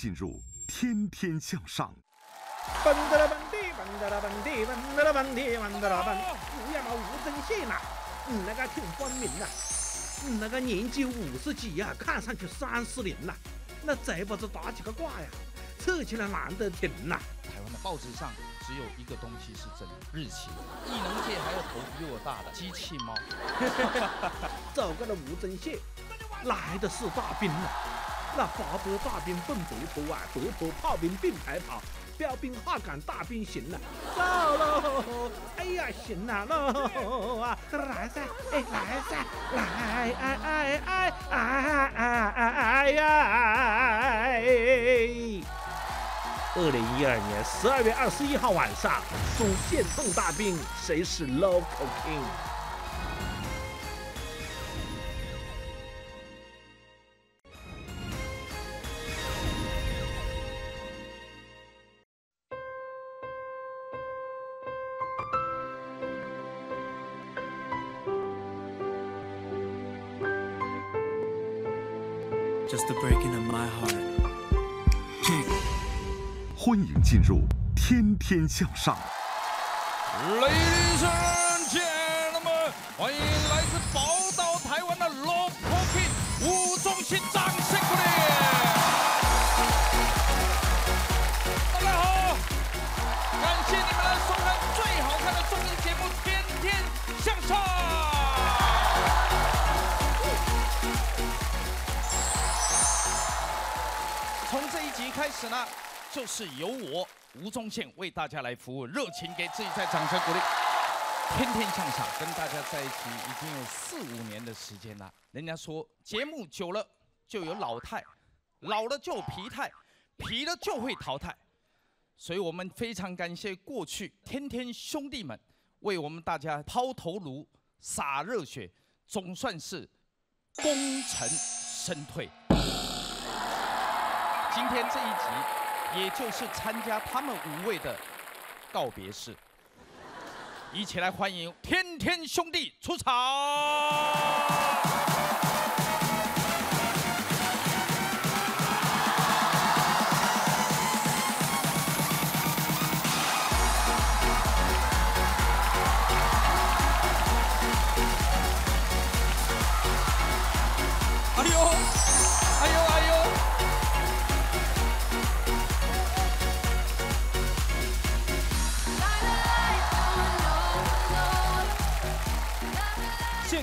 进入天天向上。蹦哒啦蹦迪，蹦哒啦蹦迪，蹦哒啦蹦迪，蹦哒啦蹦。乌鸦嘛吴宗宪呐，你，那个挺光明呐，你，那个年纪五十几呀、看上去三十零呐，那贼不知打几个卦呀，扯起来难得挺呐。台湾的报纸上只有一个东西是真的，日期。艺能界还有头比我大的 机器猫，走过了吴宗宪，来的是大兵呐、那华伯大兵奔北坡啊，北坡炮兵并排跑，标兵下赶大兵行了，走喽！哎呀，行了喽啊，来噻，哎来噻，来哎哎哎哎哎哎哎！二零一二年十二月二十一号晚上，中宪碰大兵，谁是 local king？进入天天向上。Ladies and gentlemen，欢迎来自宝岛台湾的 Local King 吴宗宪，掌声鼓励！大家好，感谢你们来收看最好看的综艺节目《天天向上》。从这一集开始呢，就是由我吴宗宪为大家来服务，热情给自己再掌声鼓励。天天向上，跟大家在一起已经有四五年的时间了。人家说节目久了就有老态，老了就疲态，疲了就会淘汰。所以我们非常感谢过去天天兄弟们为我们大家抛头颅、洒热血，总算是功成身退。今天这一集，也就是参加他们五位的告别式。一起来欢迎天天兄弟出场！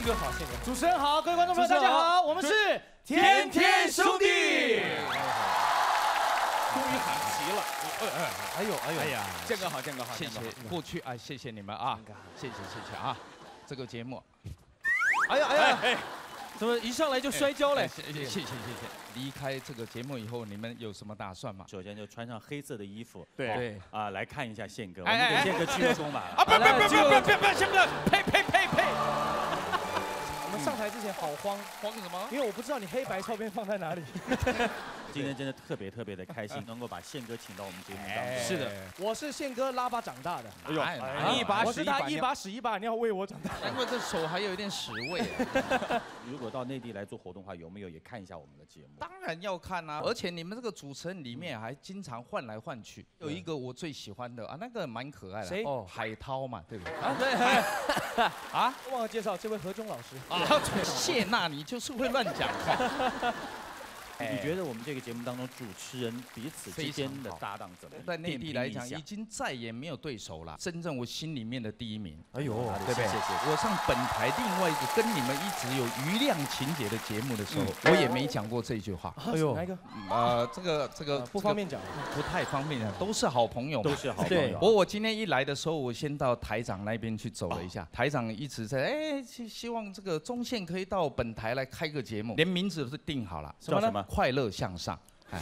哥好，宪哥，主持人好，各位观众朋友大家好，我们是天天兄弟。终于喊齐了。哎呦哎呦哎呀，建哥好，建哥好，谢谢过去啊，谢谢你们啊，谢谢谢谢啊，这个节目，哎呀哎呀，怎么一上来就摔跤嘞？谢谢谢谢谢谢。离开这个节目以后，你们有什么打算吗？首先就穿上黑色的衣服，对对啊，来看一下宪哥，我们给宪哥鞠个躬吧。啊，不不不不不不不，先不要，呸呸呸呸，上台之前好慌，慌什么？因为我不知道你黑白照片放在哪里。今天真的特别特别的开心，能够把宪哥请到我们节目当哎中。是的，我是宪哥拉巴长大的。哎呦，哎一把我是他一把屎一把尿喂我长大。难怪这手还有一点屎味。如果到内地来做活动的话，有没有也看一下我们的节目？当然要看啊，而且你们这个主持人里面还经常换来换去。有一个我最喜欢的啊，那个蛮可爱的。谁哦，海涛嘛，对不对？啊对，啊忘了介绍这位何炅老师。啊，谢娜，你就是会乱讲话。你觉得我们这个节目当中主持人彼此之间的搭档怎么样？在内地来讲，已经再也没有对手了。真正我心里面的第一名，哎呦，对不对谢谢？我上本台另外一个跟你们一直有余量情节的节目的时候，我也没讲过这句话。哎呦，哪一个？呃，这个这个呃不方便讲。不太方便讲，都是好朋友，都是好朋友不。过我今天一来的时候，我先到台长那边去走了一下，台长一直在哎，希希望这个中线可以到本台来开个节目，连名字都是定好了，什么呢叫什么？快乐向上。哎，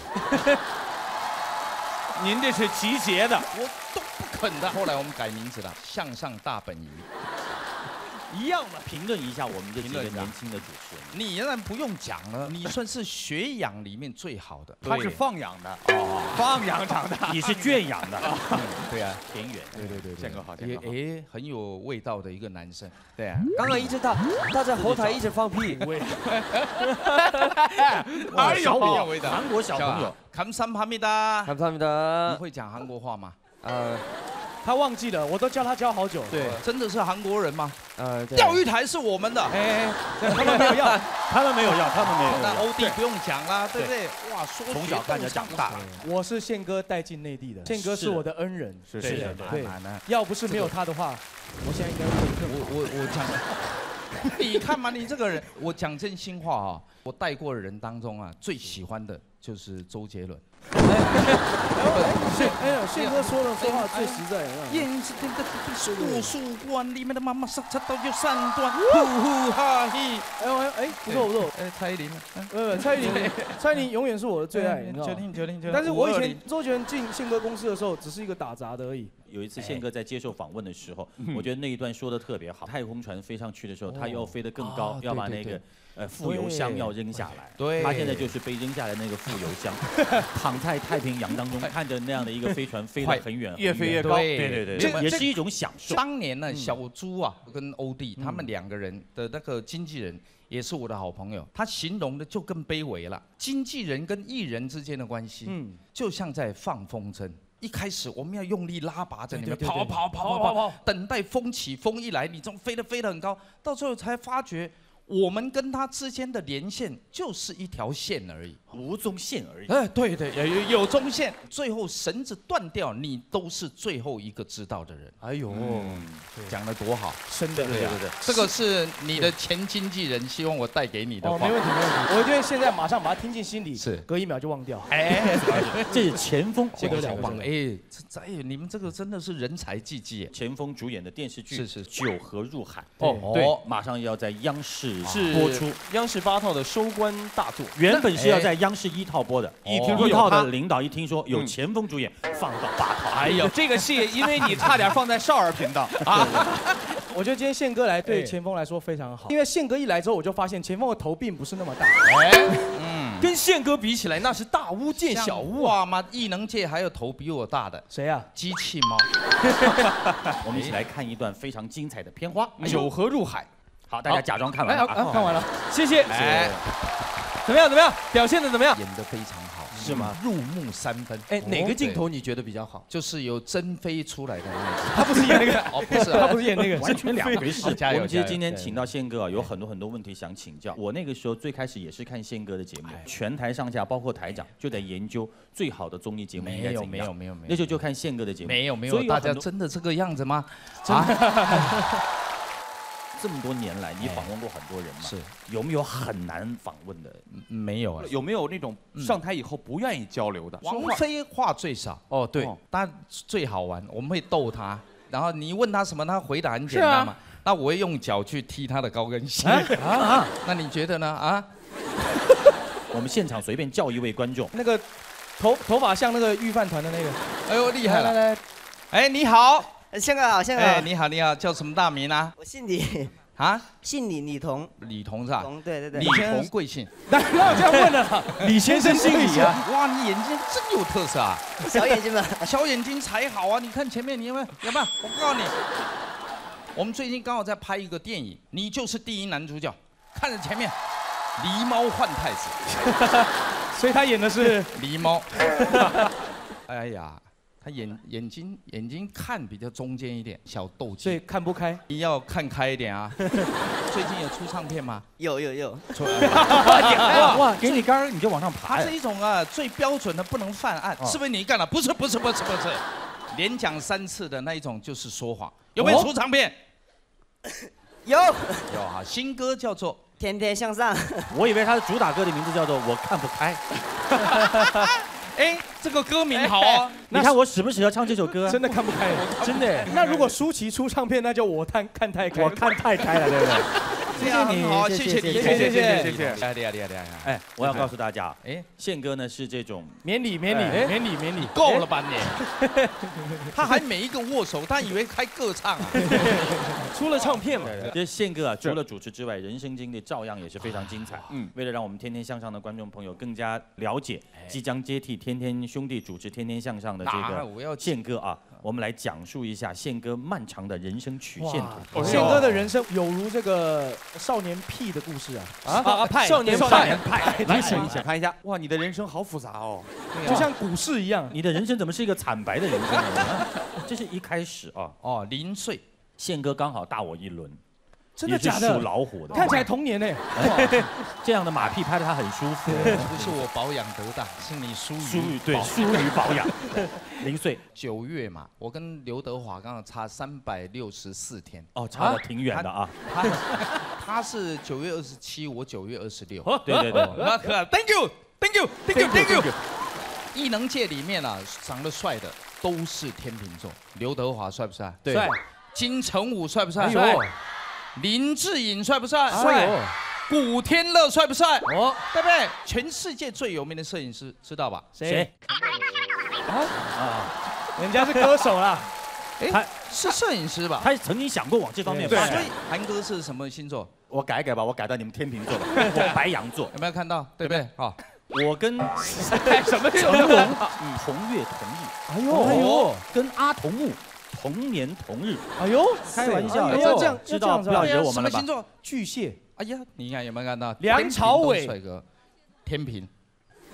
您这是集结的。我都不肯的。后来我们改名字了，向上大本营。一样嘛。评论一下我们这几个评论一下年轻的主持人。你当然不用讲了，你算是学养里面最好的。他是放养的，哦，放养长大。你是圈养的，对啊，田园。对对对，宪哥好，宪也哥好。诶很有味道的一个男生。对啊，刚刚一直他他在后台一直放屁，哎小我有味道韩国小朋友，감사합니다。看他们你的会讲韩国话吗？呃 他忘记了，我都教他教好久。对真的是韩国人吗？呃对钓鱼台是我们的。哎，他们没有要，他们没有要，他们没有那要。欧弟不用讲啦，对不对？哇，说从小看着长大，我是宪哥带进内地的，宪哥是我的恩人。是对是对。要不是没有他的话，我现在应该会更我我我讲，你看嘛，你这个人，我讲真心话啊，我带过的人当中啊，最喜欢的就是周杰伦。宪哎呀，宪哥说的说话最实在啊。燕是这个图书馆里面的妈妈杀他都有三段，呼呼哈嘿。哎哎哎，不错不错。哎，蔡依林，呃，蔡依林，蔡依林永远是我的最爱，你知道吗？九零九零九零。但是我以前周杰伦进宪哥公司的时候，只是一个打杂的而已。有一次宪哥在接受访问的时候，我觉得那一段说的特别好。太空船飞上去的时候，他要飞得更高，要把那个呃副油箱要扔下来。对他现在就是被扔下来那个副油箱，躺在太平洋当中，看着那样的一个飞船飞得快很远，越飞越高对对对，这这也是一种享受。当年呢，小朱啊跟欧弟他们两个人的那个经纪人也是我的好朋友，他形容的就更卑微了。经纪人跟艺人之间的关系，嗯，就像在放风筝。一开始我们要用力拉拔着你们对对对跑跑跑跑跑，等待风起风一来，你这种飞得飞得很高，到最后才发觉我们跟他之间的连线就是一条线而已。无中线而已。哎，对对，有有有中线，最后绳子断掉，你都是最后一个知道的人。哎呦，讲的多好，真的，对啊。对对。这个是你的前经纪人希望我带给你的哦，话。没。问题，没问题。我觉得现在马上把它听进心里，是。隔一秒就忘掉。哎，这是前锋，这个了小王，哎，这哎，你们这个真的是人才济济耶。前锋主演的电视剧是是《九河入海》哦对。哦，马上要在央视播出。央视八套的收官大作，原本是要在央视一套播的，一听说一套的领导一听说有嗯前锋主演，放到八套。哎呦，这个戏因为你差点放在少儿频道啊，我觉得今天宪哥来对哎前锋来说非常好，因为宪哥一来之后，我就发现前锋的头并不是那么大。哎嗯，跟宪哥比起来那是大巫见小巫啊。哇妈，异能界还有头比我大的谁啊？机器猫。我们一起来看一段非常精彩的片花。九河入海，好，大家假装看完了啊。看完了。谢谢。哎，怎么样？怎么样？表现的怎么样？演得非常好，是吗？入木三分。哎，哪个镜对？头你觉得比较好？就是有真飞出来的那 他不是演那个，哦，不是啊，他不是演那个，完全两回事。加油我们其实今天请到宪哥啊，有很多很多问题想请教。我那个时候最开始也是看宪哥的节目哎，全台上下包括台长就在研究最好的综艺节目应该怎样。没有没有没有，那时候就看宪哥的节目，没有没有，所以大家真的这个样子吗？啊，这么多年来，你访问过很多人嘛？是有没有很难访问的？没有啊。有没有那种上台以后不愿意交流的？王菲话最少，哦，对，哦但最好玩，我们会逗他，然后你问他什么，他回答很简单嘛。那我会用脚去踢他的高跟鞋。啊，那你觉得呢？啊？我们现场随便叫一位观众，那个头头发像那个御饭团的那个，哎呦，厉害了！来来来，哎，你好，宪哥好，宪哎，哥，你好，你好，叫什么大名啊？我姓李，啊，姓李，李彤，李彤是吧？彤，对对对李，先生贵姓？那 那我这样问了，李先生姓李啊，哇，你眼睛真有特色啊！小眼睛吧，小眼睛才好啊！你看前面，你有没有？有没有？我告诉你，我们最近刚好在拍一个电影，你就是第一男主角。看着前面，狸猫换太子，所以他演的是狸猫。哎呀，他眼眼睛眼睛看比较中间一点，小斗所以。看不开。你要看开一点啊！最近有出唱片吗？有有有，出。哇哇，给你杆儿你就往上爬它。是一种啊最标准的不能犯案，是不是你干了？不是不是不是不是，连讲三次的那一种就是说谎。有没有出唱片？有，有啊，新歌叫做天天向上，我以为他的主打歌的名字叫做《我看不开》。哎，这个歌名好哦。你看我时不时要唱这首歌啊，真的看不开，真的。那如果舒淇出唱片，那就我看看太开。我看太开了，对不对？谢谢你好，谢谢你，谢谢谢谢谢谢，厉害厉害厉害厉害！哎，我要告诉大家，哎，宪哥呢是这种免礼免礼哎免礼免礼，够了吧你？他还每一个握手，他以为开歌唱啊？出了唱片嘛？这宪哥啊，除了主持之外，人生经历照样也是非常精彩。嗯嗯，为了让我们天天向上的观众朋友更加了解即将接替天天兄弟主持天天向上的这个哪我要宪哥啊，我们来讲述一下宪哥漫长的人生曲线图。宪哥的人生有如这个少年屁的故事啊？啊啊派少年少派派，来想一想，看一下，哇，你的人生好复杂哦。就像股市一样。你的人生怎么是一个惨白的人生这是一开始啊，哦，零岁，宪哥刚好大我一轮，真的也是属假的？老虎的，看起来童年呢。这样的马屁拍得他很舒服。不是我保养得当，是你疏疏于 于保对疏于保养，零岁九月嘛，我跟刘德华刚刚差三百六十四天，哦，差的挺远的啊。他他是九月二十七，我九月二十六。对对对，那可 Thank you，Thank you，Thank you，Thank you。艺能界里面啊，长得帅的都是天秤座。刘德华帅不帅？对帅金城武帅不帅？林志颖帅不帅？帅哦古天乐帅不帅？哦，对不对？全世界最有名的摄影师知道吧？谁？啊啊？人家是歌手啦。他是摄影师吧？他曾经想过往这方面发展所以。韩哥是什么星座？我改改吧，我改到你们天秤座吧，我白羊座。有没有看到？对不对？好，我跟 什么成龙同月同日，哎呦哎呦跟阿童木同年同日。哎呦，开玩笑，哎呦这样知道不要惹我们了吧什么星？座？巨蟹，哎呀，你看有没有看到？梁朝伟帅哥，天平，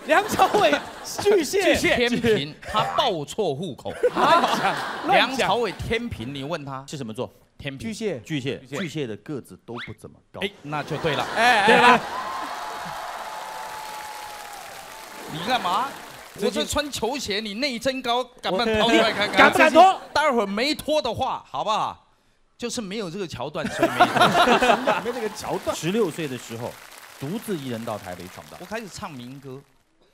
梁朝伟，巨蟹，巨蟹天平，他报错户口。梁朝伟天平，你问他是什么座？天平，巨蟹，巨蟹，巨蟹的个子都不怎么高。哎，那就对了。哎对了？你干嘛？我这穿球鞋，你内增高，敢不敢掏出来看看？敢不敢脱？待会儿没脱的话，好不好？就是没有这个桥段，所以没脱。没这个桥段。十六岁的时候，独自一人到台北闯荡我。开始唱民歌，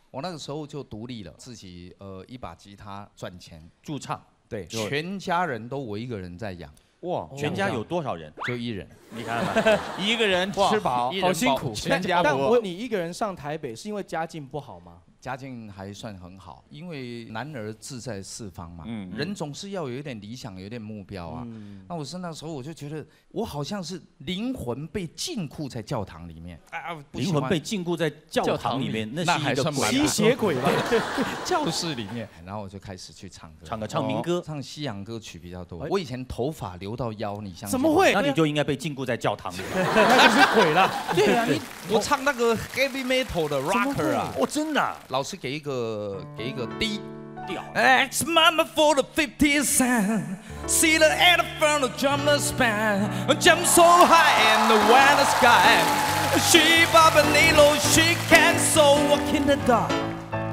我那个时候就独立了，自己呃一把吉他赚钱，驻唱，对，全家人都我一个人在养，哇，全家有多少人？就一人。你看看，一个人吃饱好辛苦，饱全家但我。你一个人上台北是因为家境不好吗？家境还算很好，因为男儿志在四方嘛，嗯人总是要有一点理想，有一点目标啊。嗯那我是那时候我就觉得，我好像是灵魂被禁锢在教堂里面，啊，灵魂被禁锢在教堂里面，那那是一个吸血鬼吧？教室里面，然后我就开始去唱歌，唱个唱民歌，唱西洋歌曲比较多哎。我以前头发留到腰，你相信怎么？会？那你就应该被禁锢在教堂里。那就是鬼了。对啊，你我唱那个 heavy metal 的 rocker 啊，哦，真的啊，老师给一个给一个 D 屌。 Ask mama for the 50 cent. See the ad from the drummer's band. Jump so high in the winter sky. She Bob and Nilo, she can so walk in the dark.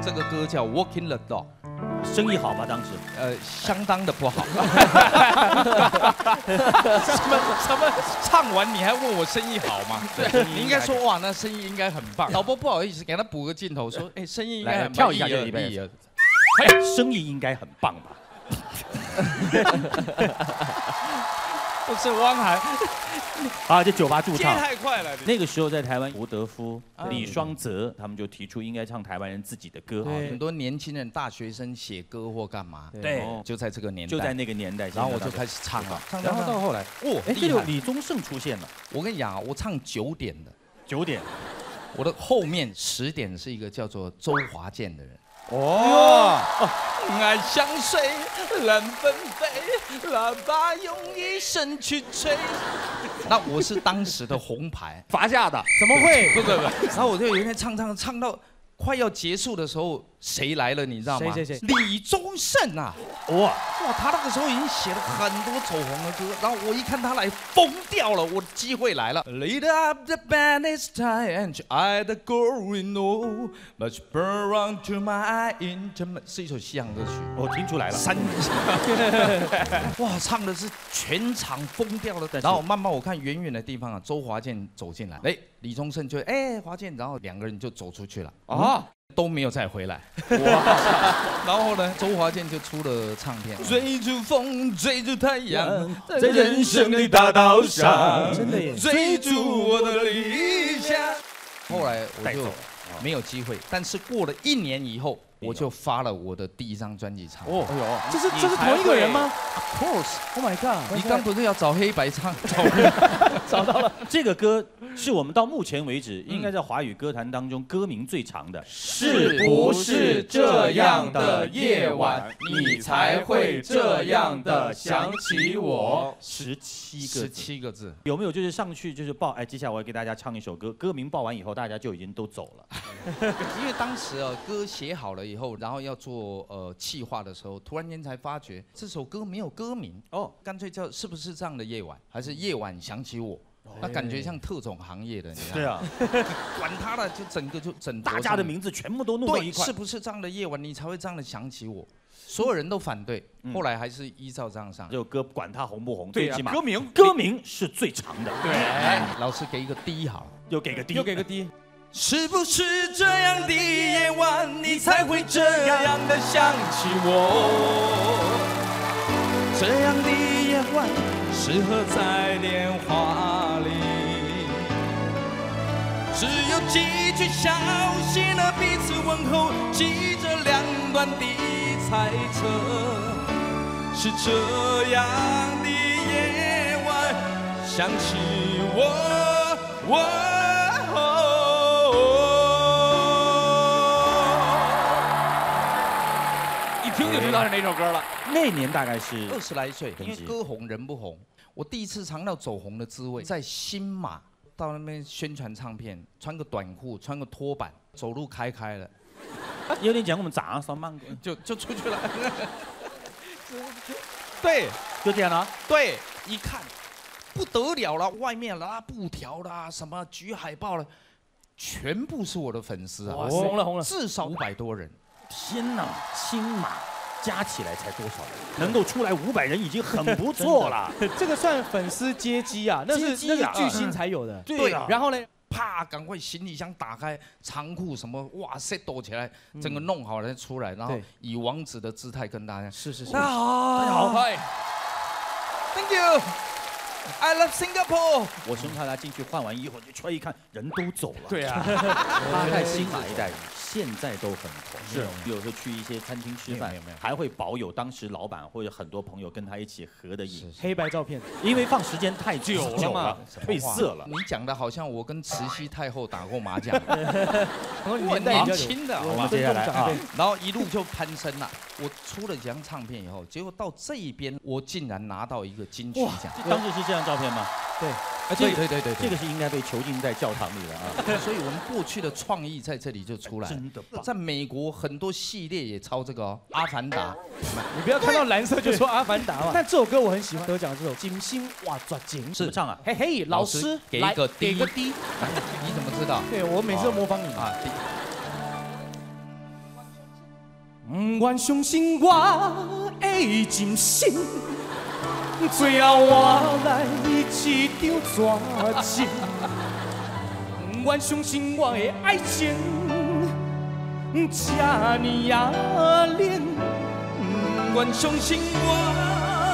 这个歌叫 Walk in the Dark， 生意好吗？当时呃，相当的不好。什么什么？唱完你还问我生意好吗？对，你应该说哇，那生意应该很棒。老婆不好意思，给他补个镜头，说，哎，生意应该很棒来跳一下就一倍一二生意应该很棒吧？不是汪涵，啊，这酒吧驻接唱。太快了。那个时候在台湾，胡德夫、啊。李双泽他们就提出应该唱台湾人自己的歌，对。很多年轻人、大学生写歌或干嘛，对。哦。就在这个年代，就在那个年代。然后我就，开始唱了，唱然后到后来，哦，哎，这！个李宗盛出现了，我跟你讲啊，我唱九点的，九点，我的后面十点是一个叫做周华健的人。哦，爱像水，乱纷飞，喇叭用一生去吹。那我是当时的红牌，罚下的，怎么会？不不不。然后我就有一天唱唱唱到快要结束的时候，谁来了你知道吗？谁谁谁李宗盛啊！哇，哇，他那个时候已经写了很多走红的歌，然后我一看他来，疯掉了，我的机会来了。Lead up the band is time and I the girl we know much burn on to my intimate，是一首西洋歌曲。我听出来了，三，哇，唱的是全场疯掉了。然后慢慢我看远远的地方啊，周华健走进来，哎，李宗盛就哎华健，然后两个人就走出去了。啊，都没有再回来。然后呢，周华健就出了唱片，追逐风，追逐太阳，在人生的大道上，真的耶。追逐我的理想。后来我就没有机会，但是过了一年以后，我就发了我的第一张专辑唱。哦，哎呦，这是这是同一个人吗 Of course，？Oh my god！你刚不是要找黑白唱？找到了，这个歌是我们到目前为止应该在华语歌坛当中歌名最长的，是不是这样的夜晚，你才会这样的想起我？十七个字。十七个字。有没有就是上去就是报？哎，接下来我要给大家唱一首歌，歌名报完以后，大家就已经都走了。因为当时啊，歌写好了以后，然后要做呃企划的时候，突然间才发觉这首歌没有歌名哦，干脆叫是不是这样的夜晚，还是夜晚想起我？那感觉像特种行业的，你看。对啊，管他的，就整个就整大家的名字全部都弄到，一块是。不是这样的夜晚，你才会这样的想起我？所有人都反对，嗯后来还是依照这样上这。首歌管它红不红，最起码歌名歌名是最长的。对，哎，老师给一个第一好了。又给个 D，又给个 D，是不是这样的夜晚，你才会这样的想起我？这样的夜晚，适合在电话里，只有几句小心的彼此问候，记着两端的猜测，是这样的夜晚，想起我，我。道是哪首歌了。那年大概是二十来岁，因为歌红人不红，我第一次尝到走红的滋味，在新马到那边宣传唱片，穿个短裤，穿个拖板，走路开开了，有点讲我们早上上慢歌，就就出去了。对。就这样了？啊。对，一看不得了了，外面拉布条啦，什么举海报了，全部是我的粉丝啊，哇，红了红了，至少五百多人。天哪，新马加起来才多少人？能够出来五百人已经很不错了。这个算粉丝接机啊，那是那是巨星才有的。对啊，然后呢，啪，赶快行李箱打开，仓库什么哇塞躲起来，整个弄好了再出来，然后以王子的姿态跟大家是是是。大，家好，大家好，嗨，Thank you，I love Singapore。我生怕他进去换完衣服就出来一看，人都走了。对啊，他在新马一带现在都很红，是有时候去一些餐厅吃饭有没有，还会保有当时老板或者很多朋友跟他一起合的影，黑白照片，因为放时间太久久了嘛褪色了。你讲的好像我跟慈禧太后打过麻将，我年年代比较有轻的，好吧我们？接下来啊，然后一路就攀升了。我出了几张唱片以后，结果到这一边，我竟然拿到一个金曲奖。当时是这张照片吗？对，啊，这对个对对对，这个是应该被囚禁在教堂里的啊，所以我们过去的创意在这里就出来。真的。在美国很多系列也抄这个哦，《阿凡达》。你不要看到蓝色就说阿凡达嘛。但这首歌我很喜欢，得奖这首《金星哇抓紧》怎么唱啊？嘿嘿，老师给一个给个 D，D，你怎么知道？对我每次都模仿你啊。啊，D 不愿相信我的真心，最后换来一张绝情。不愿相信我的爱情这呢呀冷，不愿相信我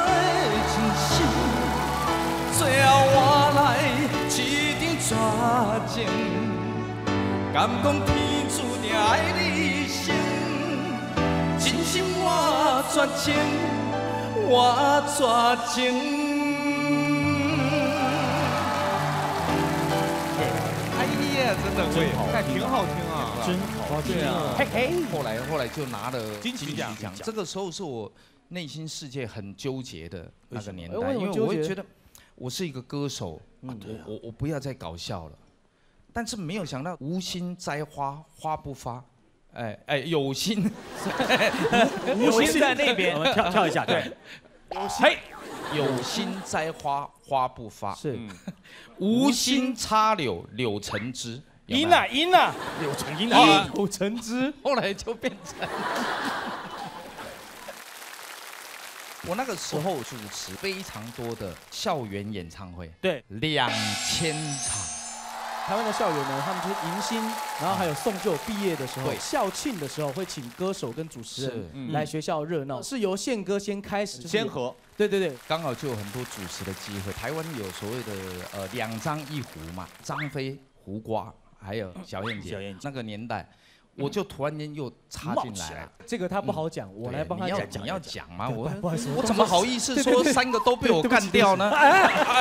的真心，最后换来一张绝情。敢讲天注定的理性，真心。我绝情，我绝情。哎呀，真的会。但挺好听啊。真好听对啊，嘿嘿。后来后来就拿了金曲奖这个时候是我内心世界很纠结的那个年代，因为我会觉得我是一个歌手，我我不要再搞笑了，但是没有想到无心栽花花不发，哎哎有心，无心。在那边。我们跳跳一下，对，嘿有心栽花花不发，是。无心插柳柳成枝，赢了，赢了，柳成荫一啊，柳成枝。后来就变成。我那个时候主持非常多的校园演唱会，对，两千场，台湾的校友呢，他们就是迎新，然后还有送旧毕业的时候，校庆的时候会请歌手跟主持人嗯。来学校热闹，是由宪哥先开始，先和。对对对，刚好就有很多主持的机会。台湾有所谓的呃两张一胡嘛，张飞、胡瓜，还有小燕姐。小燕姐。那个年代，我就突然间又插进来了。这个他不好讲，我来帮他你要讲。你要讲吗，我不好意思我怎么好意思 说三个都被我干掉呢？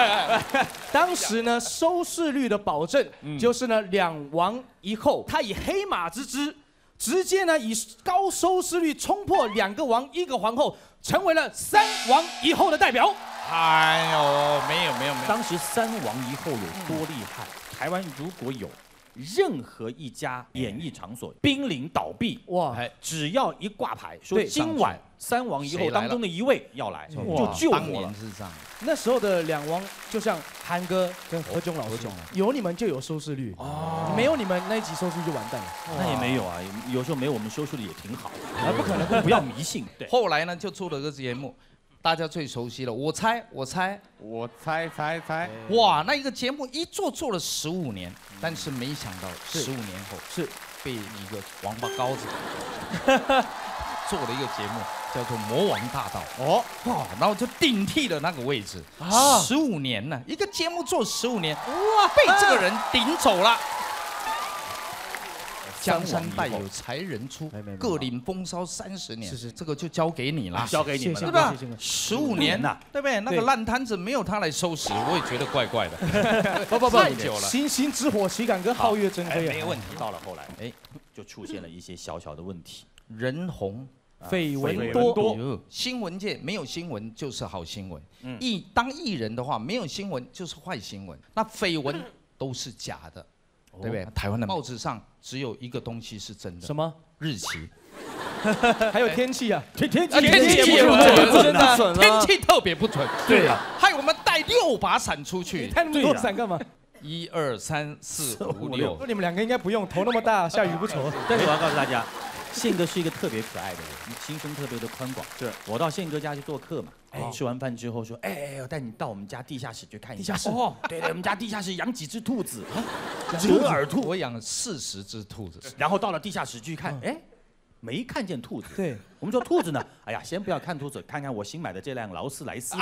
当时呢，收视率的保证嗯就是呢两王一后，他以黑马之姿，直接呢以高收视率冲破两个王一个皇后，成为了三王一后的代表。哎呦，没有没有没有，当时三王一后有多厉害？台湾如果有任何一家演艺场所濒临倒闭，哇，哎只要一挂牌说今晚三王一后当中的一位要来，就哇救当活了。是这样。那时候的两王就像韩哥跟何炅老师有你们就有收视率，哦，没有你们那一集收视率就完蛋了。那也没有啊，有时候没有我们收视率也挺好。啊，不可能，不要迷信。对，后来呢，就出了个节目，大家最熟悉了。我猜，我猜，我猜猜猜，哇，那一个节目一做做了十五年，但是没想到十五年后是。被一个王八羔子 做了一个节目，叫做《魔王大道》。哦，哇，然后就顶替了那个位置，啊。十五年呢，一个节目做十五年，哇，被这个人顶走了。江山代有才人出各领风骚三十年。是是这个就交给你了，交给你们了谢谢对吧？十五年呐呐，对不对？那个对烂摊子没有他来收拾，我也觉得怪怪的。不不不，太久了星星之火岂敢跟皓月争辉啊？没问题。到了后来，哎，就出现了一些小小的问题。人红绯闻多，新闻界没有新闻就是好新闻。嗯艺当艺人的话，没有新闻就是坏新闻。那绯闻都是假的，对不对？台湾的报纸上只有一个东西是真的，什么？日期。还有天气啊？天天气天气也不准准，真的天气特别不准。对啊，害我们带六把伞出去，带那么多伞干嘛？一二三四五六。你们两个应该不用，头那么大，下雨不愁。但是我要告诉大家，宪哥是一个特别可爱的人，心胸特别的宽广。是。我到宪哥家去做客嘛，哎，吃完饭之后说，哎哎，我带你到我们家地下室去看一下。地下室。哦，对对，我们家地下室养几只兔子，折耳兔。我养了四十只兔子，然后到了地下室去看，哎，没看见兔子。对，我们说兔子呢？哎呀，先不要看兔子，看看我新买的这辆劳斯莱斯。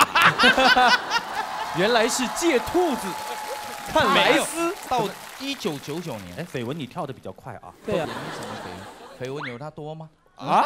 原来是借兔子。看莱斯，到一九九九年，哎，绯闻你跳的比较快啊。对啊。也没什么绯闻，绯闻有他多吗？啊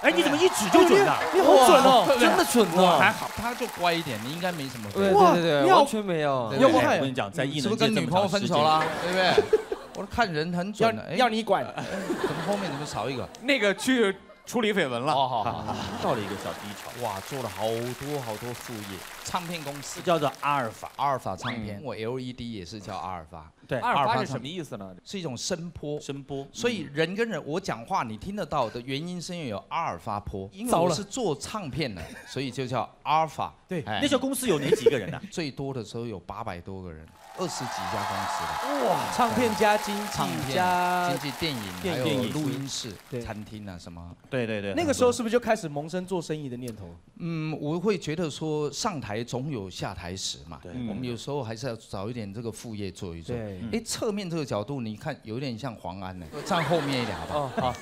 哎，你怎么一指就准啊？你好准哦！真的准哦！还好，他就乖一点，你应该没什么绯对对对对，完全没有对。要不我跟你讲，在艺是不能界这么是跟女朋友长时间分手了？对不对？我都看人很准的。哎，要你管，怎么后面怎么少一个？那个去处理绯闻了。哦，好好好，到了一个小低潮，哇，做了好多好多副业，唱片公司。叫做阿尔法。阿尔法唱片，我 LED 也是叫阿尔法，对阿尔法是什么意思呢？是一种声波。声波，所以人跟人，我讲话你听得到的原因是因为有阿尔法波，因为我是做唱片的，所以就叫阿尔法。对哎。那时候公司有哪几个人呢？最多的时候有八百多个人，二十几家公司的哇，唱片加经纪唱片、加经，纪、电影，还有电影录音室、餐厅啊什么。对对对那个时候是不是就开始萌生做生意的念头？嗯，我会觉得说上台总有下台时嘛，对我们有时候还是要找一点这个副业做一做。对哎，侧面这个角度，你看有点像黄安呢，站后面一点好不好？哦，好。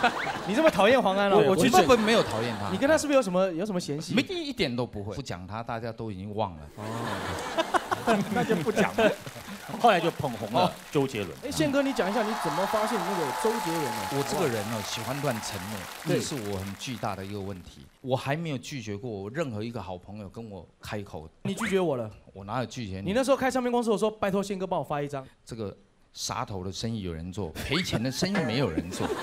你这么讨厌黄安了，我我去根本没有讨厌他，你跟他是不是有什么有什么嫌隙？没一点都不会，不讲他，大家都已经忘了。那就不讲了。后来就捧红了周杰伦。哎，宪哥，你讲一下你怎么发现那个周杰伦的？我这个人呢，喜欢乱承诺，对这是我很巨大的一个问题。我还没有拒绝过我任何一个好朋友跟我开口，你拒绝我了。我哪有拒绝你？你那时候开唱片公司，我说拜托宪哥帮我发一张。这个杀头的生意有人做，赔钱的生意没有人做。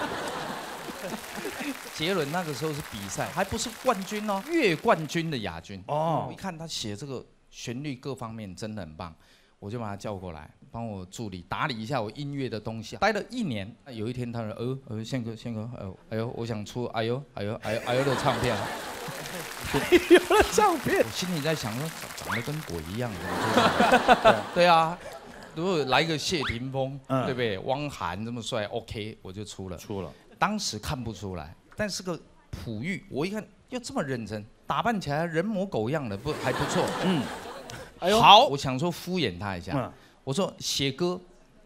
杰伦那个时候是比赛，还不是冠军哦，月冠军的亚军。哦我一看他写这个旋律各方面真的很棒，我就把他叫过来，帮我助理打理一下我音乐的东西。待了一年，有一天他说：“呃呃，宪哥宪哥，哎呦哎呦，我想出哎呦哎呦哎呦哎呦的唱片。”有了唱片，我心里在想说，长长得跟鬼一样，对啊，如果来个谢霆锋，嗯对不对？汪涵这么帅，OK，我就出了。出了，当时看不出来，但是个璞玉，我一看又这么认真，打扮起来人模狗样的，不还不错。嗯，哎呦，好，我想说敷衍他一下，嗯。我说写歌，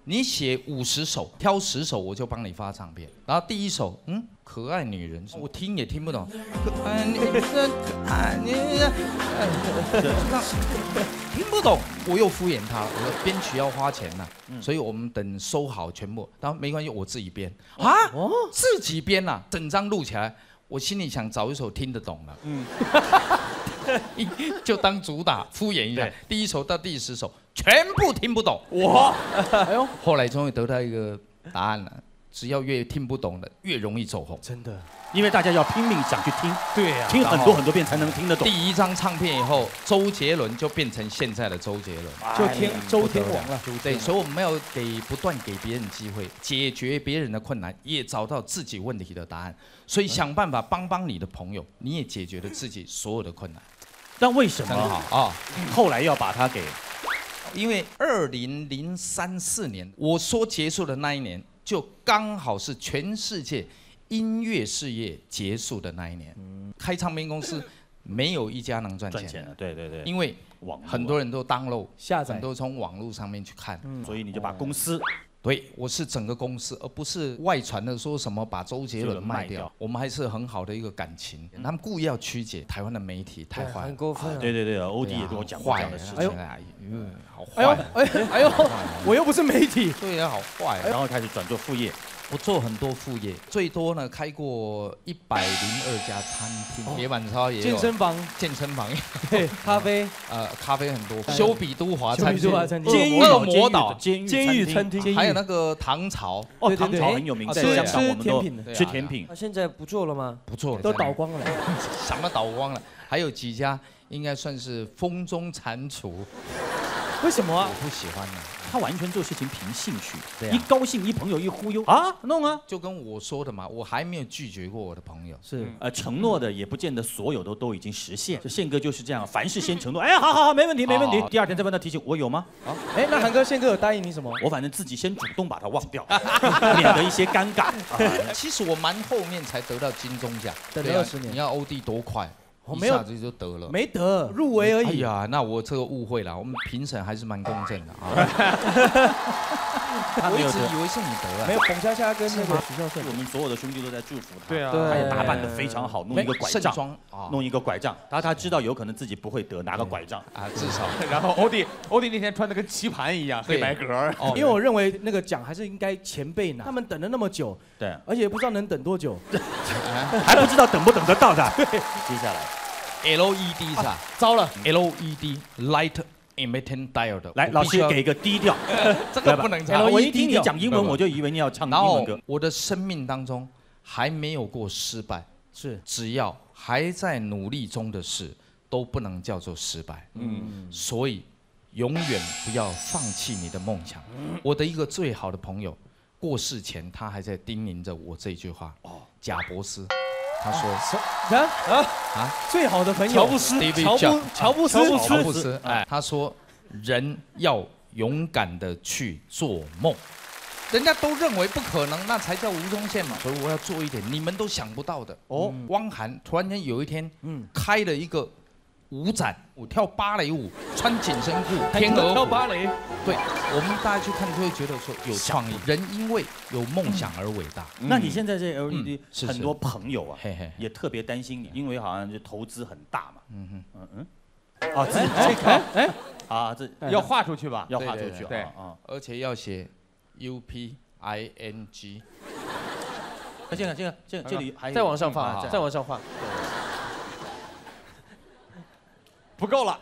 你写五十首，挑十首我就帮你发唱片。然后第一首，嗯，可爱女人，我听也听不懂。可爱女人，可爱女人，呃听不懂，我又敷衍他，我说编曲要花钱呐、所以我们等收好全部，然后没关系，我自己编。啊，自己编呐、整张录起来，我心里想找一首听得懂的，嗯，就当主打敷衍一下，第一首到第十首全部听不懂，我，哎呦，后来终于得到一个答案了，只要越听不懂的越容易走红。真的，因为大家要拼命想去听，对呀，听很多很多遍才能听得懂。第一张唱片以后，周杰伦就变成现在的周杰伦。就天周天王了，对，所以我们要给不断给别人机会，解决别人的困难，也找到自己问题的答案。所以想办法帮帮你的朋友，你也解决了自己所有的困难。但为什很好么啊！后来要把它给因为二零零三四年我说结束的那一年，就刚好是全世界音乐事业结束的那一年。开唱片公司没有一家能赚钱对对对，因为网很多人都 download，下载很多从网络上面去看。所以你就把公司对，我是整个公司，而不是外传的说什么把周杰伦卖卖掉掉。我们还是很好的一个感情，他们故意要曲解台湾的媒体，太坏了很。过分啊。对对对，欧弟也跟我讲过这坏样的事情，，哎呦，好哎呦！哎哎呦，我又不是媒体，对呀，好坏啊！然后开始转做副业，我做很多副业，最多呢开过一百零二家餐厅，铁板烧也有，健身房，健身房，对，咖啡，呃，咖啡很多，修比都华餐厅。修比都华，餐厅。监狱恶魔岛监狱监狱餐厅，还有那个唐朝，哦，唐朝很有名，在吃香港我们都吃甜品吃甜品。啊，现在不做了吗？不做了，都倒光了。什么倒光了，还有几家应该算是风中蟾蜍，为什么啊？我？不喜欢的。他完全做事情凭兴趣，对啊一高兴一朋友一忽悠啊，弄啊，就跟我说的嘛，我还没有拒绝过我的朋友。是呃，承诺的也不见得所有都都已经实现。这宪哥就是这样，凡事先承诺，哎，好好好，没问题没问题好。第二天再问他提醒，我有吗？啊哎，那韩哥、宪哥有答应你什么？我反正自己先主动把他忘掉，免得一些尴尬。啊其实我蛮后面才得到金钟奖，等了对啊20年你要欧弟多快，我没有一下子就得了。没得入围而已。哎呀，那我这个误会了，我们评审还是蛮公正的啊。我一直以为是你得了，没有，彭佳佳跟那个徐孝顺我们所有的兄弟都在祝福他。对啊他也打扮得非常好，弄一个拐盛杖，弄一个拐杖。他他知道有可能自己不会得，拿个拐杖。啊，至少 然后欧弟，欧弟那天穿的跟棋盘一样，黑白格儿。哦因为我认为那个奖还是应该前辈拿，他们等了那么久，对，而且也不知道能等多久。还不知道等不等得到的。接下来 LED 是吧糟了，？LED Light Emitting Diode。来，老师给一个低调。这个不能啊唱。我一听你讲英文，我就以为你要唱英文歌。我的生命当中还没有过失败，是只要还在努力中的事都不能叫做失败。嗯，所以永远不要放弃你的梦想。我的一个最好的朋友，过世前他还在叮咛着我这句话。哦，贾博士，他说说啊啊啊！最好的朋友，乔布斯乔布 Jobs 乔布斯，乔布斯乔布斯，哎，他说人要勇敢的去做梦。人家都认为不可能，那才叫吴宗宪嘛。所以我要做一点你们都想不到的。哦，汪涵突然间有一天，嗯，开了一个舞展，我跳芭蕾舞，穿紧身裤，天鹅湖。跳芭蕾，对，我们大家去看就会觉得说有创意。人因为有梦想而伟大。那你现在这 LED 很多朋友啊，也特别担心你，因为好像就投资很大嘛。嗯哼，嗯嗯。啊，这这个哎，啊，这要画出去吧？要画出去对对对啊啊。而且要写 U P I N G。那这个这个这个这里还有再往上啊放，再再往上放。不够了，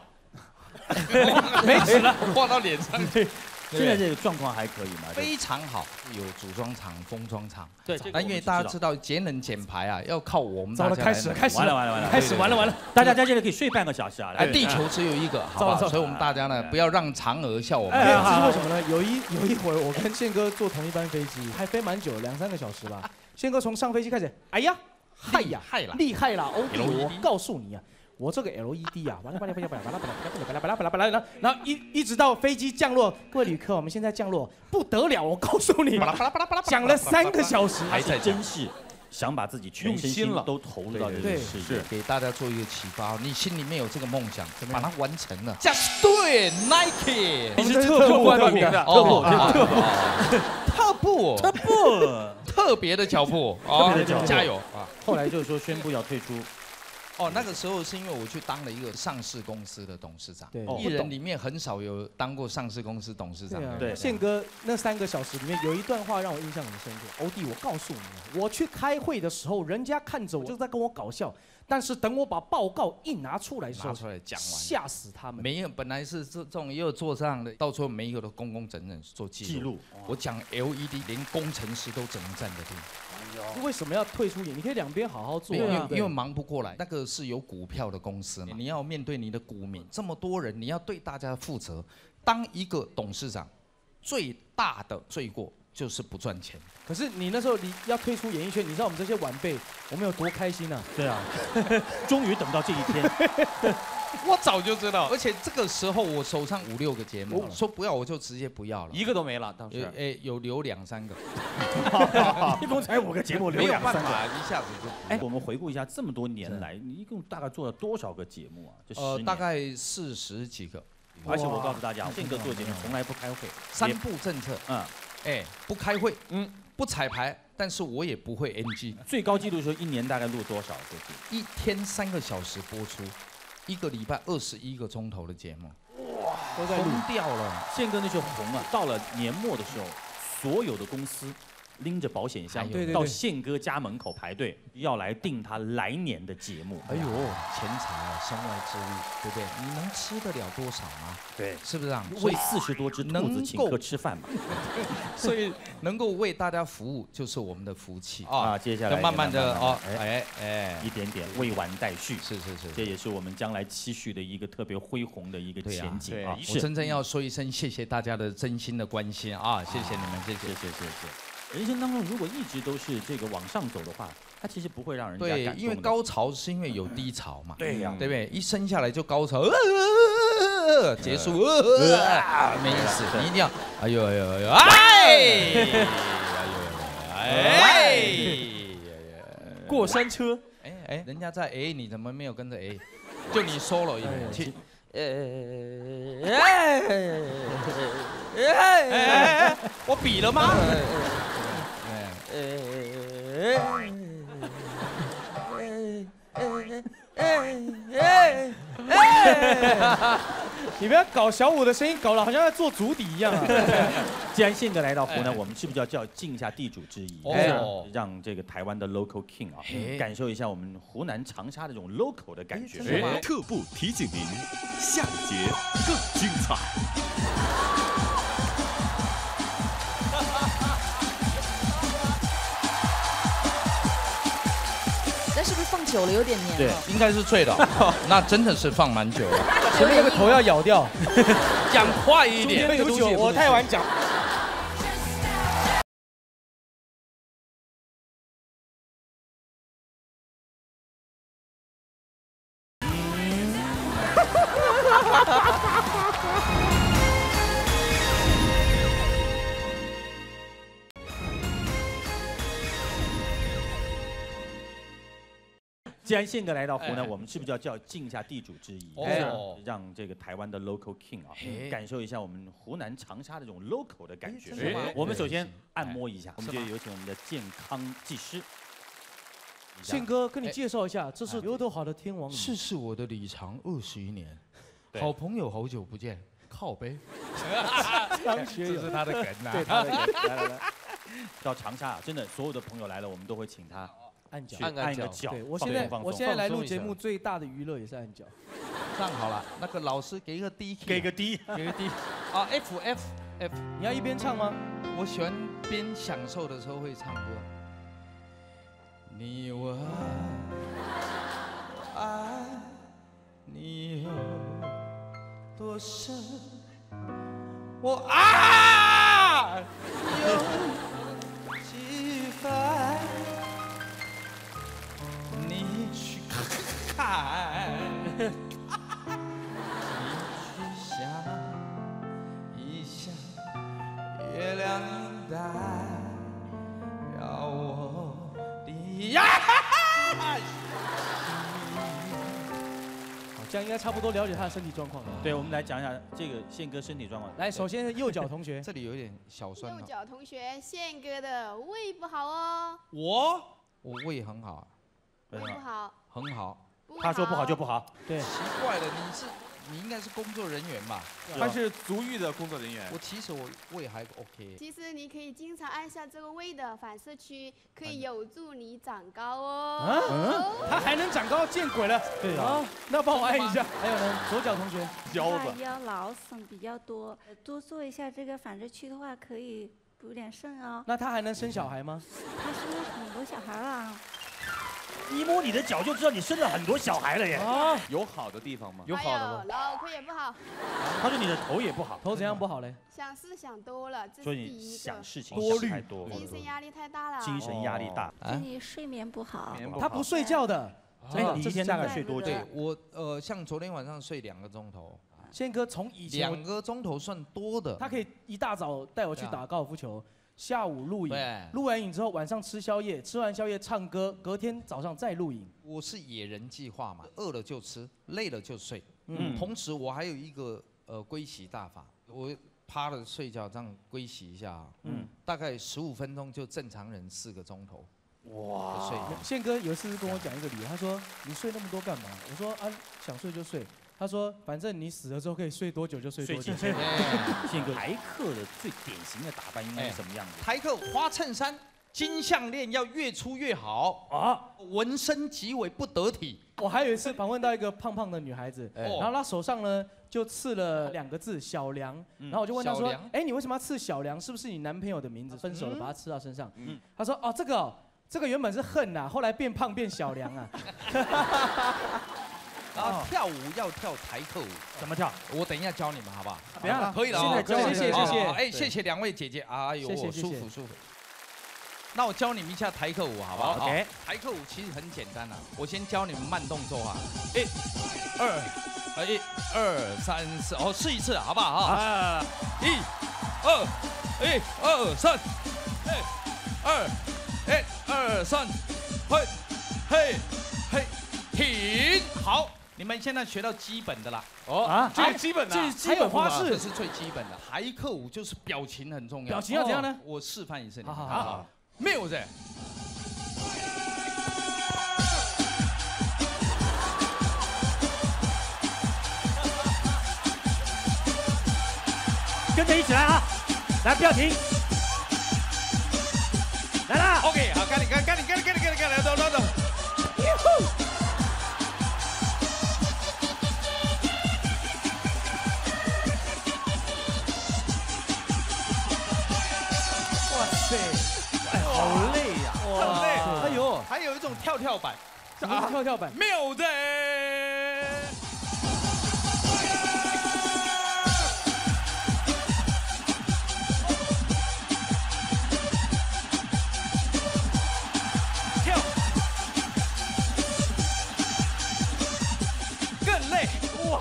没纸了，画到脸上去。现在这个状况还可以吗？非常好，有组装厂、封装厂。对，这个那因为大家知道节能减排啊，要靠我们糟了，开始了，开始了，完了完了完了，开始完了完了。大家在这里可以睡半个小时啊。哎，地球只有一个，好不好？糟了糟了所以我们大家呢，不要让嫦娥笑我们。哎，是为什么呢？有一有一回，我跟宪哥坐同一班飞机，还飞蛮久，两三个小时吧。宪哥从上飞机开始，哎呀，嗨呀，嗨了，厉害啦，欧弟，我告诉你啊，我这个 LED 啊，完了完了完了完了完了完了完了完了完了完了完了，然后一一直到飞机降落，各位旅客，我们现在降落，不得了，我告诉你，讲了三个小时，还在真是想把自己全身心都投入到这个事业。给大家做一个启发，你心里面有这个梦想，么把它完成了，just do it Nike。你是特步冠特务的，哦步特步，特步，特不，特别的脚步特别的脚步加油啊！后来就是说宣布要退出，哦，那个时候是因为我去当了一个上市公司的董事长，对。哦。艺人里面很少有当过上市公司董事长对啊。的。对。宪哥那三个小时里面有一段话让我印象很深刻。欧弟，我告诉你，我去开会的时候，人家看着我就在跟我搞笑，但是等我把报告一拿出来的时候，拿出来讲完，吓死他们。没有，本来是这这种也有做这样的，到最后没有的工工整整做记录。记录。我讲 LED，连工程师都只能站着听，为什么要退出演？你可以两边好好做因为啊。因为忙不过来。那个是有股票的公司嘛，你要面对你的股民，这么多人，你要对大家负责。当一个董事长，最大的罪过就是不赚钱。可是你那时候你要退出演艺圈，你知道我们这些晚辈我们有多开心啊！对啊，终于等到这一天，我早就知道，而且这个时候我手上五六个节目，说不要我就直接不要了。一个都没了，当时。哎有留两三个，一共才五个节目，留两三个。一下子就哎，我们回顾一下这么多年来，你一共大概做了多少个节目啊？这十年。呃大，概四十几个，而且我告诉大家，宪哥做节目从来不开会，三也步政策，嗯，哎不开会，嗯，不彩排，但是我也不会 NG，最高纪录说一年大概录多少个节目？一天三个小时播出，一个礼拜二十一个钟头的节目，都在录。疯掉了。宪哥那时候红啊，到了年末的时候，所有的公司拎着保险箱到宪哥家门口排队，要来订他来年的节目。哎呦，钱财啊，身外之物，对不对？你能吃得了多少吗？对，是不是啊？所为以四十多只兔能子请够客吃饭嘛。所以能够为大家服务，就是我们的福气啊。啊，接下来慢慢的也哦，哎，哎哎一，点点未完待续。是是是，这也是我们将来期许的一个特别恢宏的一个前景啊！我是，真正要说一声谢谢大家的真心的关心啊，谢谢你们，谢谢谢。谢谢谢。人生当中如果一直都是这个往上走的话，它其实不会让人家对感，动的因为高潮是因为有低潮嘛，对呀对不对？一生下来就高潮，呃结束，呃没意思，你一定要，哎呦哎呦哎呦，哎，哎呦哎，哎过山车，哎哎，人家在哎，你怎么没有跟着哎？就你 solo 一点，去，哎哎哎，我比了吗？哎 你不要搞小五的声音，搞得好像在做足底一样啊！既然宪哥来到湖南，哎我们是不是就要叫尽一下地主之谊？哦让这个台湾的 local king 啊哎，感受一下我们湖南长沙的这种 local 的感觉。特步提醒您，下一节更精彩。久了有点黏对了？应该是脆的，那真的是放蛮久了，前面那个头要咬掉，讲快一点。我太晚讲。既然宪哥来到湖南，哎。我们是不是就要叫尽一下地主之谊？让这个台湾的 local king 啊哎，感受一下我们湖南长沙的这种 local 的感觉。我们首先按摩一下，我们就有请我们的健康技师。宪哥，跟你介绍一下，这是刘德华的天王。世事我的李长二十一年，好朋友好久不见，靠背，张学友这是他的梗呐。对，他的梗来来来，到长沙啊，真的所有的朋友来了，我们都会请他按脚去。按个脚按个脚。对我现在我现在来录节目最大的娱乐也是按脚。这样好了，那个老师给一个 D 给个 D，给个 D 啊 F F F，你要一边唱吗？我喜欢边享受的时候会唱歌。你问我爱你有多深？我爱差不多了解他的身体状况了。对，我们来讲一下这个宪哥身体状况。来，首先是右脚同学，这里有点小酸右哦。脚同学，宪哥的胃不好哦，我我胃很好啊，胃不好，很好。他说不好就不好。对，奇怪了，你是你应该是工作人员吧？他是足浴的工作人员。我其实我胃还 OK。其实你可以经常按下这个胃的反射区，可以有助你长高哦。啊，他还能长高，见鬼了！对啊，那帮我按一下。还有呢，左脚同学，下 腰劳损比较多，多做一下这个反射区的话，可以补点肾哦。那他还能生小孩吗？他生了很多小孩了。一摸你的脚就知道你生了很多小孩了耶。啊，有好的地方吗？有好的吗脑壳也不好，他说你的头也不好，头怎样不好嘞？想事想多了，这所以是第一个。你想事情多，精神压力太大了。精神压力大。建议睡眠不好。他不睡觉的。哎，你一天大概睡多久？对我呃，像昨天晚上睡两个钟头。宪哥从以前两个钟头算多的。他可以一大早带我去打高尔夫球。下午录影，录完影之后晚上吃宵夜，吃完宵夜唱歌，隔天早上再录影。我是野人计划嘛，饿了就吃，累了就睡。嗯嗯，同时我还有一个呃归洗大法，我趴着睡觉这样归洗一下，嗯，大概十五分钟就正常人四个钟头。哇，睡。宪哥有一次跟我讲一个理由，他说你睡那么多干嘛？我说啊想睡就睡。他说：“反正你死了之后可以睡多久就睡多久。”宪哥，台客的最典型的打扮应该是什么样子？台客花衬衫，金项链要越粗越好啊，纹身极为不得体。我还有一次访问到一个胖胖的女孩子，然后她手上呢就刺了两个字“小梁”，然后我就问她说：“哎，你为什么要刺小梁？是不是你男朋友的名字？分手了把它刺到身上？”她说：“哦，这个这个原本是恨呐，后来变胖变小梁啊。” 然后跳舞要跳台客舞，怎么跳？我等一下教你们好不好？等下可以了，谢谢谢谢。哎，谢谢两位姐姐，哎呦，舒服舒服。那我教你们一下台客舞好不好？OK。台客舞其实很简单啊，我先教你们慢动作啊，一、二，一、二、三、四，哦，试一次好不好啊？一、二，一、二、三，嘿，二，一、二、三，嘿，嘿，嘿，停，好。你们现在学到基本的啦，哦啊，这是基本的，这是基本花式，这是最基本的。台客舞就是表情很重要，表情要怎样呢？我示范一次，好好好，music。跟着一起来啊！来，不要停，来啦！OK，好，赶紧，赶紧，赶紧，赶紧，赶紧，赶紧，走走走。种跳跳板，什么跳跳板？没有的。跳，更累。哇，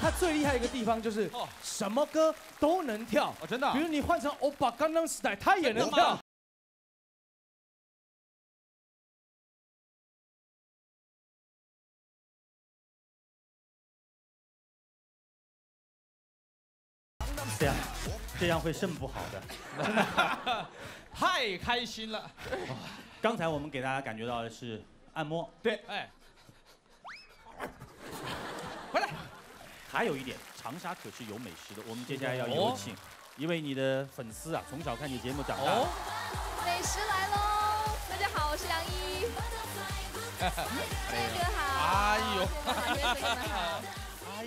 他最厉害一个地方就是什么歌都能跳。哦，真的。比如你换成欧巴刚刚时代，他也能跳。这样会肾不好的。太开心了！刚才我们给大家感觉到的是按摩，对，哎，回来。还有一点，长沙可是有美食的。我们接下来要有请一位你的粉丝啊，从小看你节目长大。哦，美食来喽！大家好，我是梁一。帅哥好。哎呦，学哥们好。哎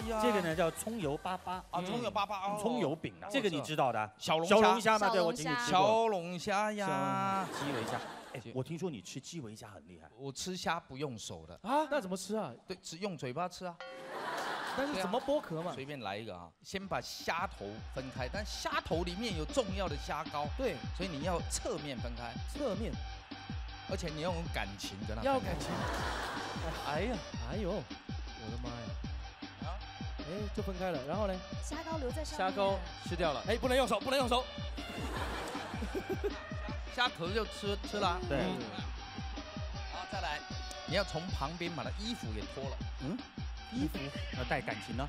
呀，这个呢叫葱油粑粑啊，葱油粑粑哦，葱油饼啊，这个你知道的。小龙小龙虾嘛，对我请你吃过。小龙虾呀，基围虾。哎，我听说你吃基围虾很厉害。我吃虾不用手的啊，那怎么吃啊？对，只用嘴巴吃啊。但是怎么剥壳嘛？随便来一个啊，先把虾头分开，但虾头里面有重要的虾膏，对，所以你要侧面分开，侧面，而且你要有感情跟它。要感情。哎呀，哎呦，我的妈呀！啊，哎，就分开了，然后呢？虾膏留在上面。虾膏吃掉了，哎，不能用手，不能用手。虾壳就吃吃了。对。好，再来，你要从旁边把他衣服给脱了。嗯。衣服要带感情呢。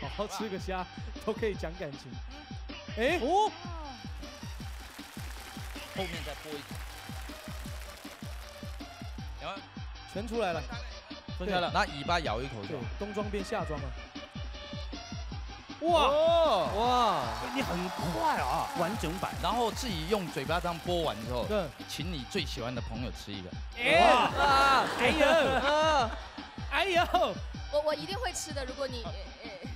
好好吃个虾都可以讲感情。哎哦，后面再拨一口。有没有全出来了，分开了，拿尾巴咬一口就。，冬装变夏装了。哇哇，你很快啊，完整版。然后自己用嘴巴这样剥完之后对，请你最喜欢的朋友吃一个。哇，哎呦，啊，哎呦，我我一定会吃的，如果你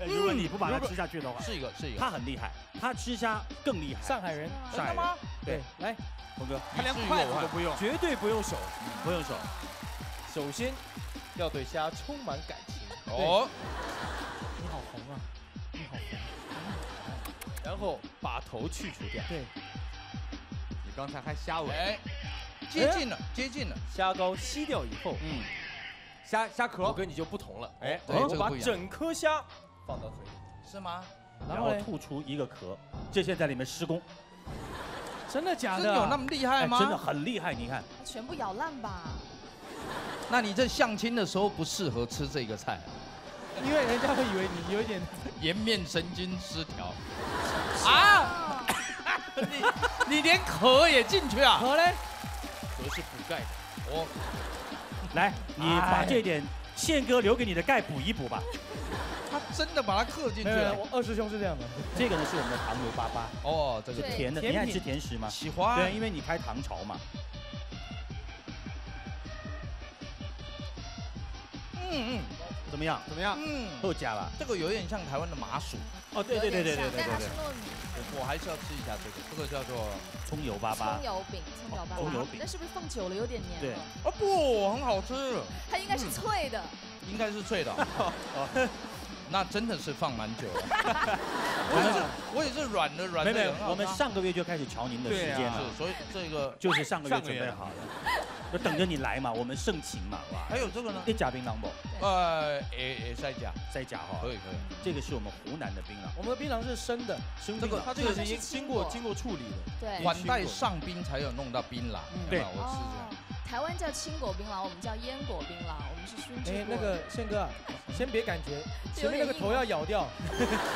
如果你不把它吃下去的话，是一个是一个。他很厉害，他吃虾更厉害。上海人，上海人，对，来，峰哥，他连筷子都不用，绝对不用手，不用手。首先要对虾充满感情，哦，你好红啊，你好红。然后把头去除掉。对，你刚才还虾尾，哎，接近了，接近了。虾膏吸掉以后，嗯，虾虾壳我跟你就不同了。哎，对我把整颗虾放到嘴里，是吗？然后吐出一个壳，这些在里面施工。真的假的？真有那么厉害吗？哎真的很厉害，你看。全部咬烂吧。那你这相亲的时候不适合吃这个菜，因为人家会以为你有一点颜面神经失调。啊！你你连壳也进去啊？壳嘞？壳是补钙的。哦来，你把这点宪哥留给你的钙补一补吧。他真的把它刻进去，了。我二师兄是这样的。这个呢是我们的糖油粑粑，哦，这个是甜的。你爱吃甜食吗？喜欢。对，因为你开唐朝嘛。嗯嗯怎么样？怎么样？嗯，够假了。这个有点像台湾的麻薯。哦，对对对对对对但它是对对，糯米我我还是要吃一下这个，这个叫做葱油粑粑葱。油饼，葱油粑粑葱油饼，那是不是放久了有点黏对？哦不，很好吃，它应该是脆的。应该是脆的。哦那真的是放蛮久了。我们是我也是软的软的没有我们上个月就开始瞧您的时间了，，所以这个就是上个月准备好了，就等着你来嘛，我们盛情嘛，哇！还有这个呢，一假槟榔不？呃，也也再加，再夹哈。可，以可以。这个是我们湖南的槟榔，我们的槟榔是生的，生槟榔这个它这个是经经过经过处理的，对。款待上宾才有弄到槟榔，对。我吃一下。哦，台湾叫青果槟榔，我们叫烟果槟榔，我们是熏制哎，那个宪哥啊，先别感觉，这前面那个头要咬掉，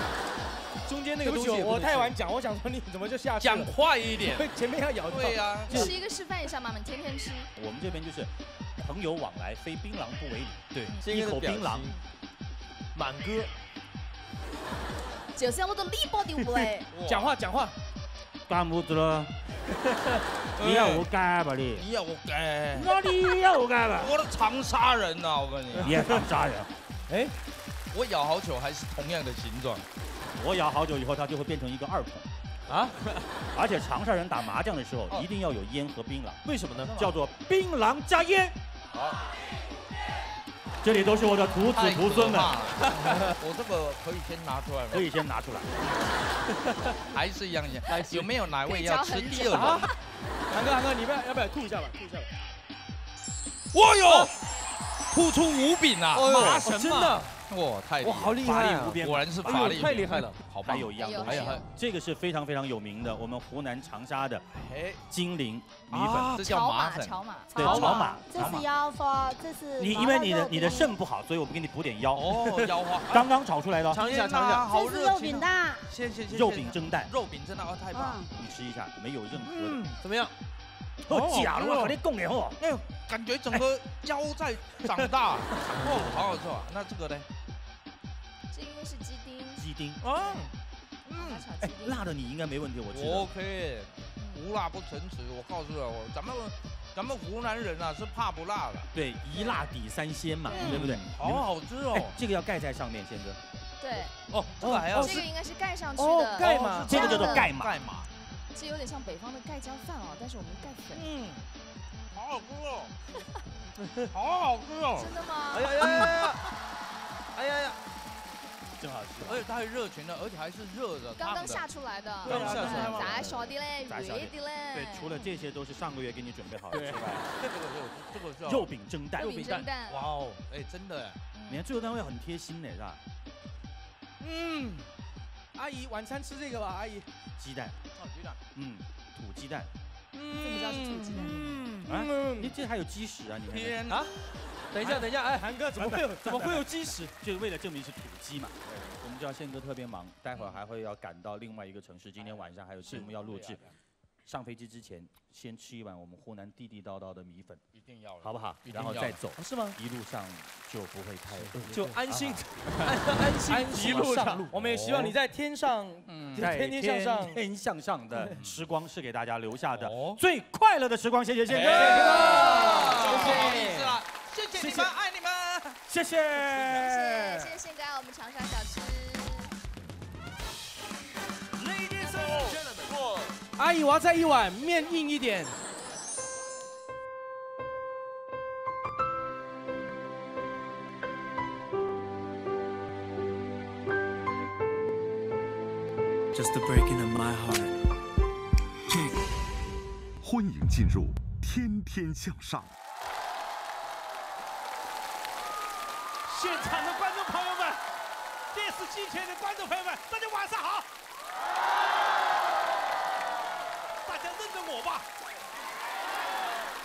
中间那个东西我太晚讲，我想说你怎么就下去讲？快一点。前面要咬掉。对呀，吃一个示范一下嘛，你天天吃。我们这边就是朋友往来，非槟榔不为礼。对，一口槟榔，满哥，就是我的力包丢不嘞？讲话讲话，干不子了，你要我干吧你？你要我改，那你要我干吧？我的长沙人呐，我跟你，你也长沙人，哎，我咬好久还是同样的形状。我咬好久以后，它就会变成一个二孔。啊？而且长沙人打麻将的时候一定要有烟和槟榔，为什么呢？叫做槟榔加烟。好，这里都是我的徒子太徒孙们。我这个可以先拿出来吗？可以先拿出来。还是一样一样。有没有哪位要吃第二轮？韩哥韩哥，你不要要不要吐一下吧？吐一下吧。哇哟，吐出五饼啊！哦麻神真的，哇，太厉哇，害好厉害啊力无！边，果然是法力，太厉害了！好棒还有一样东西这个是非常非常有名的，我们湖南长沙的哎，金陵米啊粉。这叫炒马，麻粉。炒马。对，炒炒马，这是。腰花，这是你因为你的你的肾不好，所以我们给你补点腰。哦，腰花。刚刚炒出来的哦，尝一下，尝一下。好热情啊！饼蛋，谢谢谢谢。肉饼蒸蛋，肉饼蒸蛋哦，太棒你吃一下，没有任何嗯的。，怎么样？哦，假了，我跟你讲的哦。哎呦，感觉整个腰在长大，哦，好好吃啊！那这个呢？这因为是鸡丁，鸡丁，啊，嗯哎。辣的你应该没问题，我。，OK，无辣不成词。我告诉你，我咱们咱们湖南人啊是怕不辣的，对，一辣抵三鲜嘛，嗯对不对？好好吃哦哎。，这个要盖在上面，先哥。对，哦，这个还要这个应该是盖上去哦的。盖嘛这个叫做的盖嘛。盖嘛。这有点像北方的盖浇饭哦，但是我们盖粉。嗯，好好吃哦，好好吃哦。真的吗？哎呀呀呀呀！哎呀呀！正好吃。而且它还热情的，而且还是热的，刚刚下出来的。对啊刚下出来咋小的嘞？咋小的热的嘞？对，除了这些都是上个月给你准备好的之外，这个肉这个是肉饼蒸蛋肉，饼蒸蛋。哇哦，哎，真的哎，你看最后单位很贴心呢是吧？嗯，阿姨晚餐吃这个吧，阿姨。鸡蛋，炒鸡蛋，嗯，土鸡蛋。怎么知道是土鸡蛋？啊，你这还有鸡屎啊？你看看。天啊等一下，等一下，哎，韩哥怎么会有怎么会有鸡屎？就是为了证明是土鸡嘛。我们知道宪哥特别忙，待会儿还会要赶到另外一个城市，今天晚上还有节目要录制。上飞机之前，先吃一碗我们湖南地地道道的米粉，一定要，好不好？然后再走，是吗？一路上就不会太饿，就安心啊安心安心一路上路。我们也希望你在天上，在天天向上。天天向上的时光是给大家留下的哦最快乐的时光。谢谢宪哥，不好意思了，谢谢你们，爱你们，谢谢。谢谢谢谢宪哥爱我们长沙小吃。阿姨，我要再一碗面硬一点。Just a breaking of my heart. 欢迎进入《天天向上》。现场的观众朋友们，电视机前的观众朋友们，大家晚上好！大家认得我吧？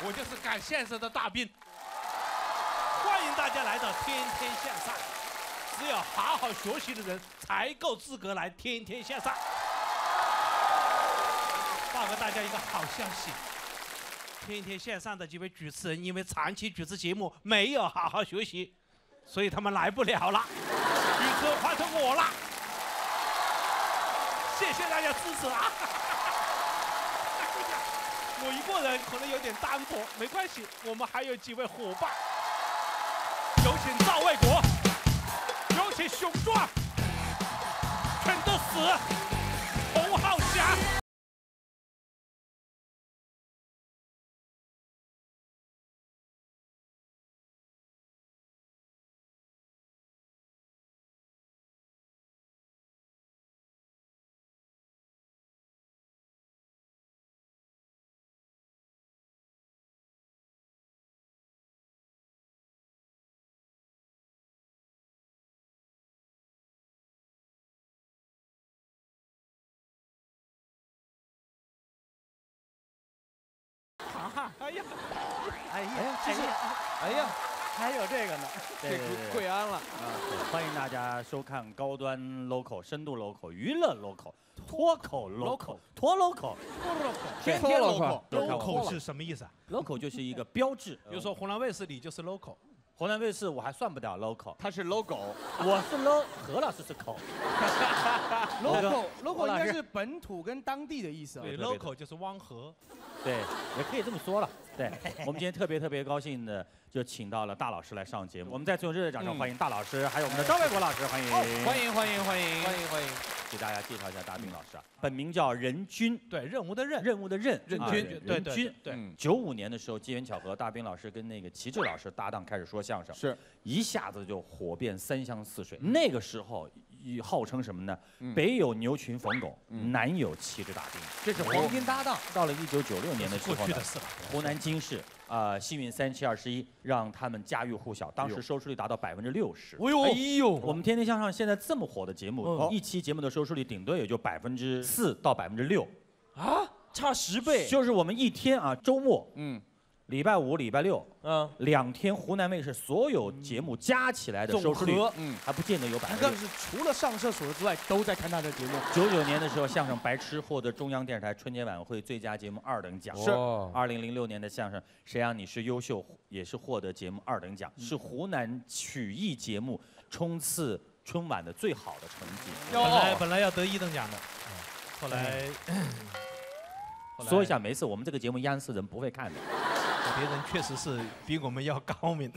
我就是赶现实的大兵。欢迎大家来到天天向上，只有好好学习的人才够资格来天天向上。报给大家一个好消息，天天向上的几位主持人因为长期主持节目没有好好学习，所以他们来不了了。宇哥换成我了，谢谢大家支持啊！我一个人可能有点单薄，没关系，我们还有几位伙伴。有请赵卫国，有请熊壮，全都死，啊！哎呀，哎呀，谢谢，哎呀，还有这个呢，对对对贵安了。啊，欢迎大家收看高端 local、深度 local、娱乐 local、脱口 local、脱 local、天天 local。都看我们 local 是什么意思啊？local 就是一个标志，比如说湖南卫视里就是 local，湖南卫视我还算不了 local，他是 logo，我是 lo，何老师是口。logo 我 logo 应该是本土跟当地的意思啊。对，local 就是汪河。对，也可以这么说了。对，我们今天特别特别高兴的，就请到了大老师来上节目。我们再最后热烈掌声欢迎大老师，还有我们的张卫国老师，欢迎，欢迎欢迎欢迎欢迎欢迎。给大家介绍一下大兵老师啊，本名叫任军，对，任务的任，任务的任，啊任军，对对任军。对。九五年的时候，机缘巧合，大兵老师跟那个齐志老师搭档开始说相声，是一下子就火遍三湘四水。那个时候，以号称什么呢？嗯北有牛群冯巩，南有七只大兵，这是黄金搭档。到了一九九六年的时候呢湖南经视啊，幸运三七二十一，让他们家喻户晓，当时收视率达到百分之六十。哎呦哎呦我们天天向上现在这么火的节目，嗯一期节目的收视率顶多也就百分之四到百分之六，啊，差十倍。就是我们一天啊，周末，嗯，礼拜五、礼拜六，嗯，两天湖南卫视所有节目加起来的收视率，嗯，还不见得有百分之更是除了上厕所之外，都在看他的节目。九九年的时候，相声《白痴》获得中央电视台春节晚会最佳节目二等奖。是。二零零六年的相声《谁让你是优秀》也是获得节目二等奖，是湖南曲艺节目冲刺春晚的最好的成绩。本来本来要得一等奖的，嗯。后来 后来说一下，没事，我们这个节目央视人不会看的。别人确实是比我们要高明，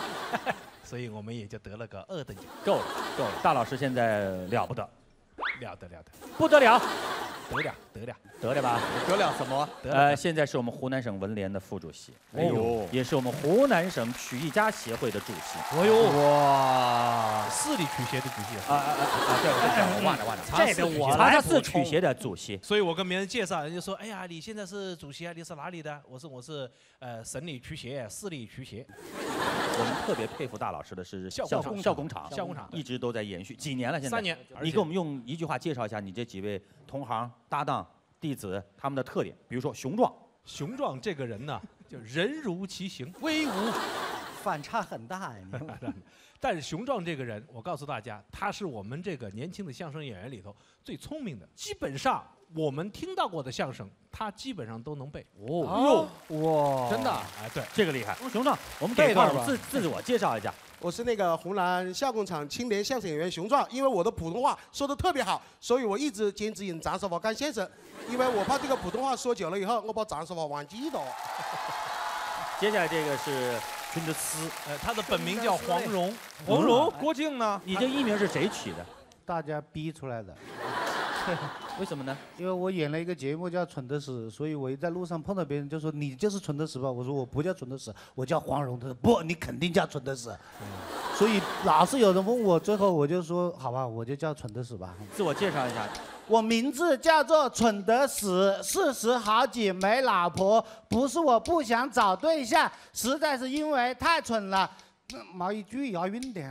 所以我们也就得了个二等奖，够了，够了，大老师现在了不得，了得了得，不得了，得了得了，得了吧？得了什么？得了呃，现在是我们湖南省文联的副主席，哎呦也是我们湖南省曲艺家协会的主席。哎呦哇，市里曲协的主席啊啊啊啊！对，我忘了忘了，这得我来是曲协的主席。所以我跟别人介绍，人家说：“哎呀，你现在是主席啊，你是哪里的？”我说：“我是呃省里曲协，市里曲协。我们特别佩服大老师的是校工厂校工厂，校工厂一直都在延续，几年了？现在三年你给我们用一句话介绍一下你这几位同行、搭档、弟子他们的特点，比如说雄壮，雄壮这个人呢，就人如其形，威武反差很大呀！但是熊壮这个人，我告诉大家，他是我们这个年轻的相声演员里头最聪明的。基本上我们听到过的相声，他基本上都能背。哦哟哇，真的哎，对，这个厉害。熊壮，我们给观众自自我介绍一下。我是那个湖南笑工厂青年相声演员熊壮，因为我的普通话说的特别好，所以我一直坚持用长沙话干先生，因为我怕这个普通话说久了以后，我把长沙话忘记了。接下来这个是春德思，呃，他的本名叫黄蓉。黄蓉，郭靖呢？你这艺名是谁取的？大家逼出来的。为什么呢？因为我演了一个节目叫《蠢的死》，所以我一在路上碰到别人就说你就是蠢的死吧？我说我不叫蠢的死，我叫黄蓉。他说不，你肯定叫蠢的屎。所以老是有人问我，最后我就说好吧，我就叫蠢的死吧。自我介绍一下，我名字叫做蠢得死，四十好几没老婆，不是我不想找对象，实在是因为太蠢了。那毛一句押韵的，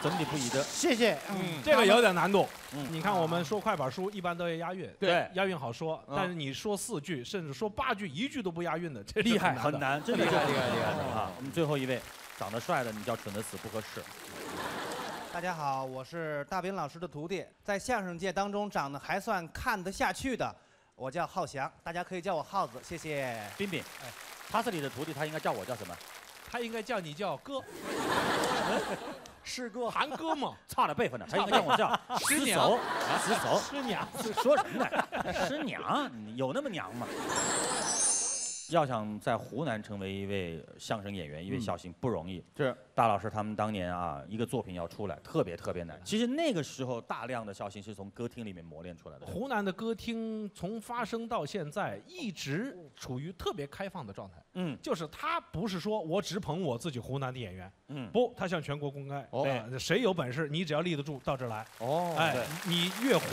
整体不宜的。谢谢。嗯，这个有点难度。嗯，你看我们说快板书一般都要押韵，对，押韵好说，嗯但是你说四句甚至说八句，一句都不押韵的，这厉害，很难，真的厉害厉害厉害啊！我们最后一位，长得帅的，你叫蠢的死不合适。大家好，我是大兵老师的徒弟，在相声界当中长得还算看得下去的，我叫浩翔，大家可以叫我浩子，谢谢。彬彬，哎，他是你的徒弟，他应该叫我叫什么？他应该叫你叫哥，师哥，韩哥嘛，差点辈分呢，他应该叫我叫 师师娘，师嫂，师娘。说什么呢？师娘，有那么娘吗？要想在湖南成为一位相声演员、一位笑星不容易。是大老师他们当年啊，一个作品要出来，特别特别难。其实那个时候，大量的笑星是从歌厅里面磨练出来的。湖南的歌厅从发生到现在一直处于特别开放的状态。嗯，就是他不是说我只捧我自己湖南的演员，嗯，不，他向全国公开，哦哎谁有本事，你只要立得住，到这儿来。哦哎，你越火，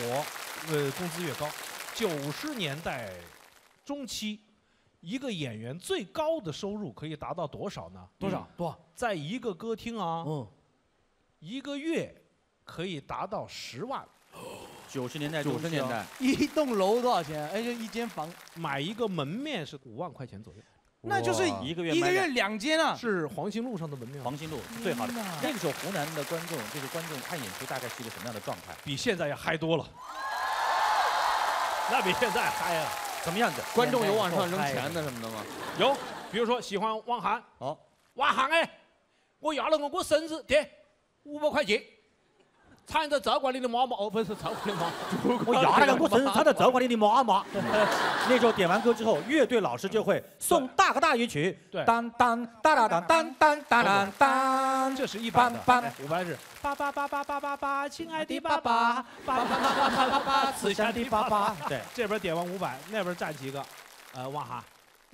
呃，工资越高。九十年代中期，一个演员最高的收入可以达到多少呢？多少？多少？在一个歌厅啊，嗯，一个月可以达到十万。九十年代九十年代，一栋楼多少钱？哎，就一间房，买一个门面是五万块钱左右。那就是一个月一个月两两间啊！是黄兴路上的门面。黄兴路最好的。那个时候湖南的观众，就是观众看演出大概是一个什么样的状态？比现在要嗨多了。那比现在嗨啊！什么样子？观众有往上扔钱的什么的吗？有，比如说喜欢汪涵，哦，汪涵哎，我要了我过生日的五百块钱，缠着赵冠霖的妈妈，哦不是赵冠霖妈，我压了个我身上的赵冠霖的妈妈。那时候点完歌之后，乐队老师就会送大哥大一曲，对。当当当当当当当当当当，这是一般的，五般是爸爸。爸爸爸爸爸，亲爱的爸爸，爸爸爸爸爸爸爸，慈祥的爸爸。对，这边点完五百，那边站几个，呃，汪涵，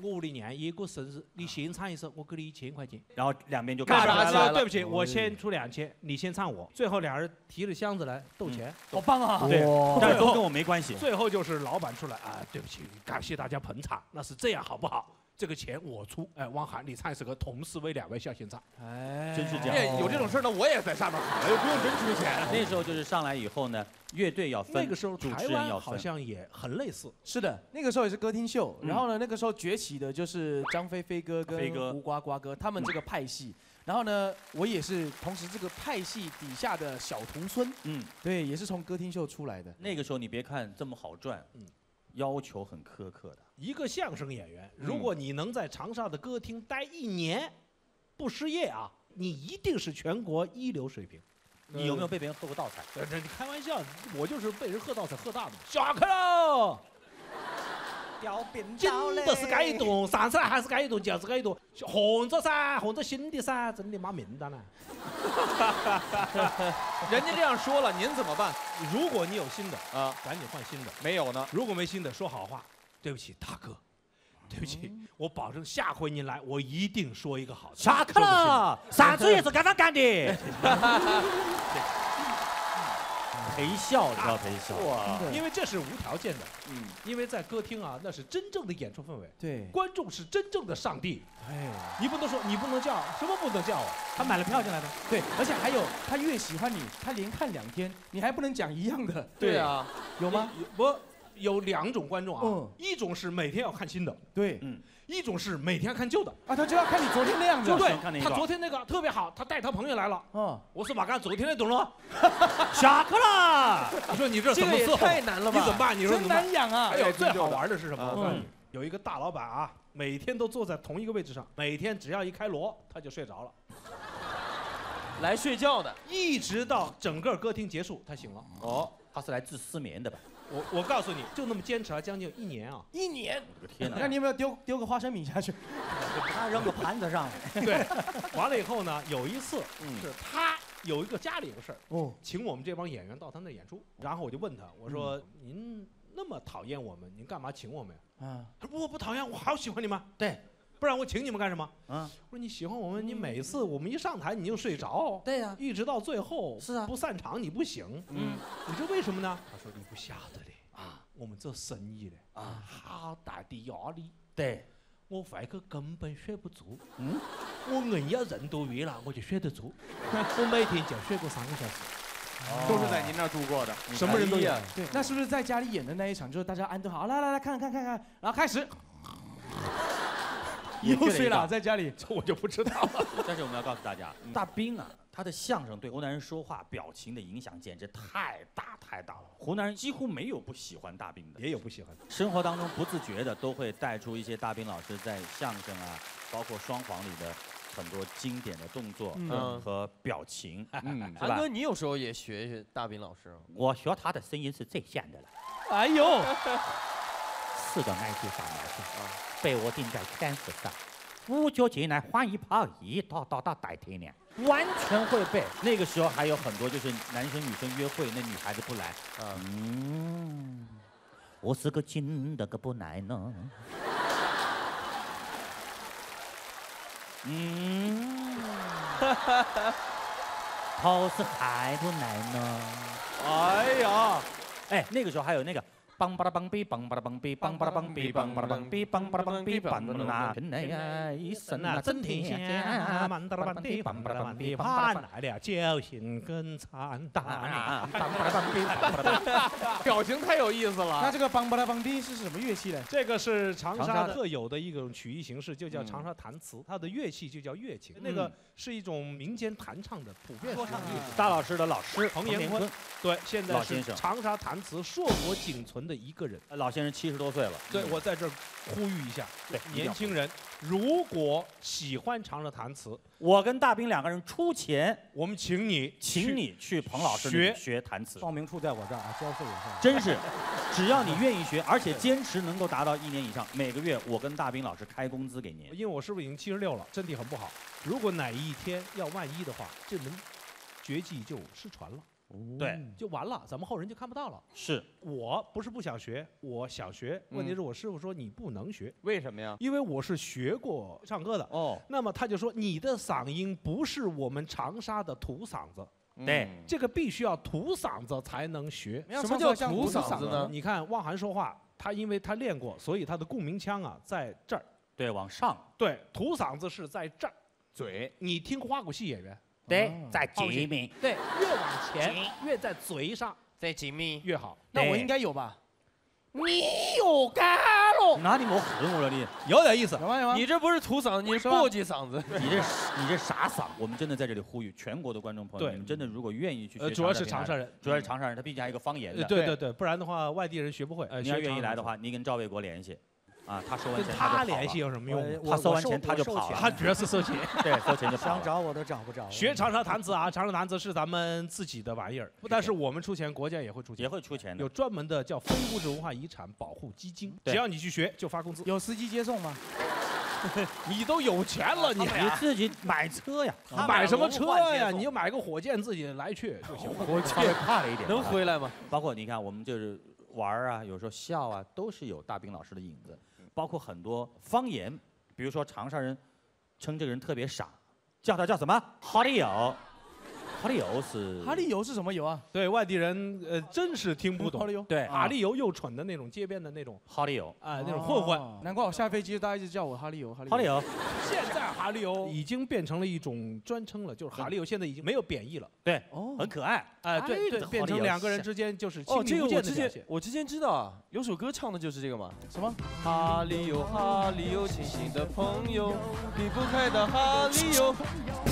我屋里娘也过生日，你先唱一首，我给你一千块钱。然后两边就干干啥起来了对不起，我先出两千，你先唱我。最后俩人提着箱子来斗钱，好棒啊对，但是都跟我没关系。最后就是老板出来啊，对不起，感谢大家捧场，那是这样好不好？这个钱我出，哎，汪涵，你唱一首歌，同时为两位笑先唱，哎真是这样哎有这种事儿，那我也在上面喊了，又不用真出钱。那时候就是上来以后呢，乐队要分，那个时候主台湾好持人要分。像也很类似。是的，那个时候也是歌厅秀，嗯然后呢，那个时候崛起的就是张飞飞哥跟飞哥胡瓜瓜哥他们这个派系。然后呢，我也是同时这个派系底下的小童孙，嗯，对，也是从歌厅秀出来的。那个时候你别看这么好赚，嗯，要求很苛刻的。一个相声演员，嗯如果你能在长沙的歌厅待一年，不失业啊，你一定是全国一流水平。你有没有被别人喝过倒彩？这这你开玩笑，我就是被人喝倒彩喝大的。下课喽！吊饼紧都是该动，上次来还是该动，就是该动，混着噻，混着新的噻，真的妈命单了。人家这样说了，您怎么办？如果你有新的啊，赶紧换新的。没有呢。如果没新的，说好话，对不起，大哥，对不起，我保证下回您来，我一定说一个好的。下课了，上次也是刚刚干的？陪笑，你知道陪笑？哇，因为这是无条件的，嗯，因为在歌厅啊，那是真正的演出氛围，对，观众是真正的上帝，哎，你不能说你不能叫，什么不能叫啊？他买了票进来的，对，而且还有他越喜欢你，他连看两天，你还不能讲一样的。对啊，有吗？不，有两种观众啊，嗯一种是每天要看新的，对，嗯，一种是每天看旧的，啊，他就要看你昨天那样子。对他昨天那个特别好，他带他朋友来了。嗯，我说马干昨天那懂了，下课啦！你说你这怎么伺候？太难了吧？你怎么办？你说真怎么办难？养啊！还有最好玩的是什么？嗯我告诉你，有一个大老板啊，每天都坐在同一个位置上，每天只要一开锣，他就睡着了，来睡觉的。一直到整个歌厅结束，他醒了。哦，他是来治失眠的吧？我我告诉你，就那么坚持了将近一年啊！一年，我的天哪！那你有没有丢丢个花生米下去？他扔个盘子上来。对，完了以后呢，有一次嗯是他有一个家里有个事儿，哦，请我们这帮演员到他那演出，然后我就问他，我说您那么讨厌我们，您干嘛请我们呀？啊，他说我不讨厌，我好喜欢你们。对，不然我请你们干什么？啊，我说你喜欢我们，你每次我们一上台你就睡着，对呀，一直到最后是啊。不散场你不行，嗯，你这为什么呢？他说你不晓得的啊，我们做生意的啊，好大的压力，对，我回去根本睡不着，嗯，我硬要人多约了我就睡得着，我每天就睡个三个小时。都是在您那儿度过的。什么人都有。哎呀。对，那是不是在家里演的那一场，就是大家安顿好，来来来看看看看，然后开始，又睡了，也睡了在家里。这我就不知道了。但是我们要告诉大家，大兵啊，他的相声对湖南人说话表情的影响简直太大太大了。湖南人几乎没有不喜欢大兵的，也有不喜欢的。生活当中不自觉的都会带出一些大兵老师在相声啊，包括双簧里的很多经典的动作嗯和表情，嗯，是吧韩哥，？你有时候也学一学大兵老师？我学他的声音是最像的了。哎呦，四个挨句上来是，被我钉在天使上，五角进来换一炮，一刀刀到代天亮，完全会背。那个时候还有很多就是男生女生约会，那女孩子不来，嗯，我是个金的个不来呢，嗯，头是还不来呢。哎呀，哎，那个时候还有那个。梆巴拉梆比，梆巴拉梆比，梆巴拉梆比，梆巴拉梆比，梆巴拉梆比，梆啦，真哎呀，一声啊震天下，满大板地，梆巴拉梆地，梆盼来了侥幸更惨淡。梆巴拉梆比，梆巴拉梆比。表情太有意思了。那这个梆巴拉梆滴是什么乐器呢？这个是长长沙的沙特有的一种曲艺形式，就叫嗯长沙弹词，它的乐器就叫乐琴。那个是一种民间弹唱的普遍使用乐器。大老师的老师彭延坤坤，对，现在是老先生长沙弹词硕果仅存的一个人。老先生七十多岁了。对，我在这儿呼吁一下，对年轻人，如果喜欢长乐弹词，我跟大兵两个人出钱，我们请你请你去彭老师学学弹词。报名处在我这儿啊，交费也是。真是，只要你愿意学，而且坚持能够达到一年以上，每个月我跟大兵老师开工资给您。因为我师傅已经七十六了，身体很不好。如果哪一天要万一的话，这门绝技就失传了，对，就完了，咱们后人就看不到了。是我不是不想学，我想学，问题是我师傅说你不能学，为什么呀？因为我是学过唱歌的。哦，那么他就说你的嗓音不是我们长沙的土嗓子，对嗯这个必须要土嗓子才能学。什么叫土嗓子呢？你看汪涵说话，他因为他练过，所以他的共鸣腔啊在这儿。对，往上。对，土嗓子是在这儿。嘴，你听花鼓戏演员？对，在前面。对，越往前越在嘴上在紧密。越好。那我应该有吧？你有干喽？哪里没狠我了你？有点意思。有吗有吗？你这不是土嗓子，你是簸箕嗓子。你这你这啥嗓？我们真的在这里呼吁全国的观众朋友，你们真的如果愿意去学，呃主要是长沙人，主要是长沙人，他毕竟还有一个方言呃的。对对对，不然的话外地人学不会。呃，你要愿意来的话，你跟赵卫国联系，啊，他收完钱他就跑联系有什么用？他收完钱他就跑了他主要是收钱。对，收钱就 跑了。想找我都找不着。学长沙弹词啊，长沙弹词是咱们自己的玩意儿，但是我们出钱，国家也会出钱，也会出钱的有专门的叫非物质文化遗产保护基金，只要你去学就发工资。有司机接送吗？你都有钱了，你自己买车呀，买什么车呀？你就买个火箭自己来去就行了。我稍微快了一点，能回来吗？包括你看，我们就是玩儿啊，有时候笑啊，都是有大兵老师的影子。包括很多方言，比如说长沙人称这个人特别傻，叫他叫什么？好的友。哈利油是哈利油是什么油啊？对外地人呃真是听不懂。哈利油对哈利油又蠢的那种街边的那种哈利油啊那种混混。哦难怪我下飞机大家一直叫我哈利油，哈利哈利油。现在哈利油已经变成了一种专称了，就是哈利油现在已经没有贬义了。对，哦，很可爱。哎，对对，变成两个人之间就是亲哦，这密无个我之。前我之前知道啊，有首歌唱的就是这个嘛。什么？哈利油哈利油清醒的朋友，离不开的哈利油，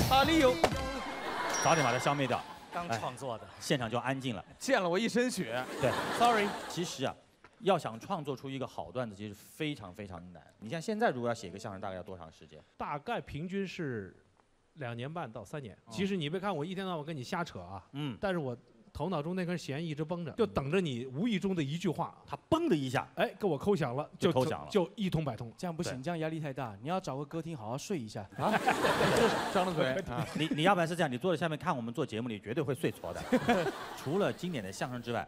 哈利有。早点把它消灭掉。刚哎创作的，现场就安静了。溅了我一身血。对，sorry。其实啊，要想创作出一个好段子，其实非常非常难。你像现在如果要写一个相声，大概要多长时间？大概平均是两年半到三年。其实你别看我一天到晚跟你瞎扯啊，嗯，但是我头脑中那根弦一直绷着，就等着你无意中的一句话，它嘣的一下，哎，给我抠响了，就就抠响了就一通百通。这样不行，这样压力太大。你要找个歌厅好好睡一下啊，张着腿 啊！你你要不然是这样，你坐在下面看我们做节目，你绝对会睡着的。除了经典的相声之外，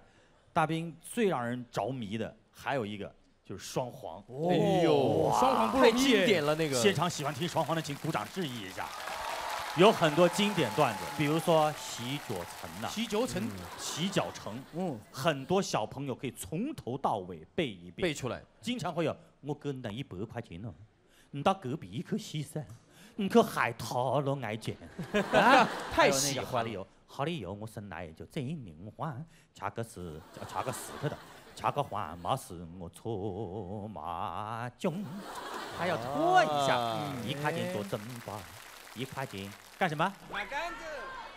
大兵最让人着迷的还有一个就是双簧。哎呦双簧不容易太经典了那个现场喜欢听双簧的，请鼓掌致意一下。有很多经典段子，比如说洗脚城呐，洗脚城，洗脚城，嗯，很多小朋友可以从头到尾背一遍，背出来。经常会有我给你一百块钱哦，你到隔壁去洗噻，你去海淘了爱钱，啊 太喜欢了。个哈利油，哈利油我生来就这年华，恰个是恰个石头。的，恰个还嘛是我搓麻将，还要搓一下，啊一块钱做砧板，一块钱干什么？买杆子。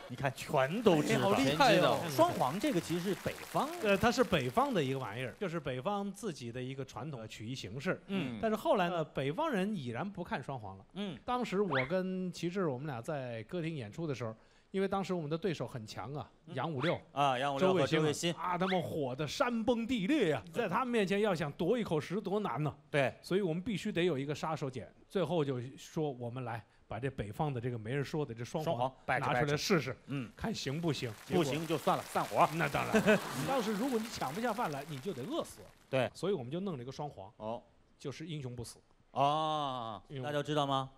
你看全都知道，哎好厉害哦。双簧这个其实是北方。呃，它是北方的一个玩意儿，就是北方自己的一个传统的曲艺形式。嗯。但是后来呢，北方人已然不看双簧了。嗯，当时我跟齐志我们俩在歌厅演出的时候，因为当时我们的对手很强啊，杨五六。啊，杨五六和周周卫星。啊，他们火的山崩地裂呀、在他们面前要想夺一口食多难呢、对，所以我们必须得有一个杀手锏。最后就说我们来把这北方的这个没人说的这双双簧拿出来试试，嗯，看行不行？不行就算了，散伙。那当然，要是如果你抢不下饭来，你就得饿死。对，所以我们就弄了一个双簧，哦，就是英雄不死。哦，大家知道吗？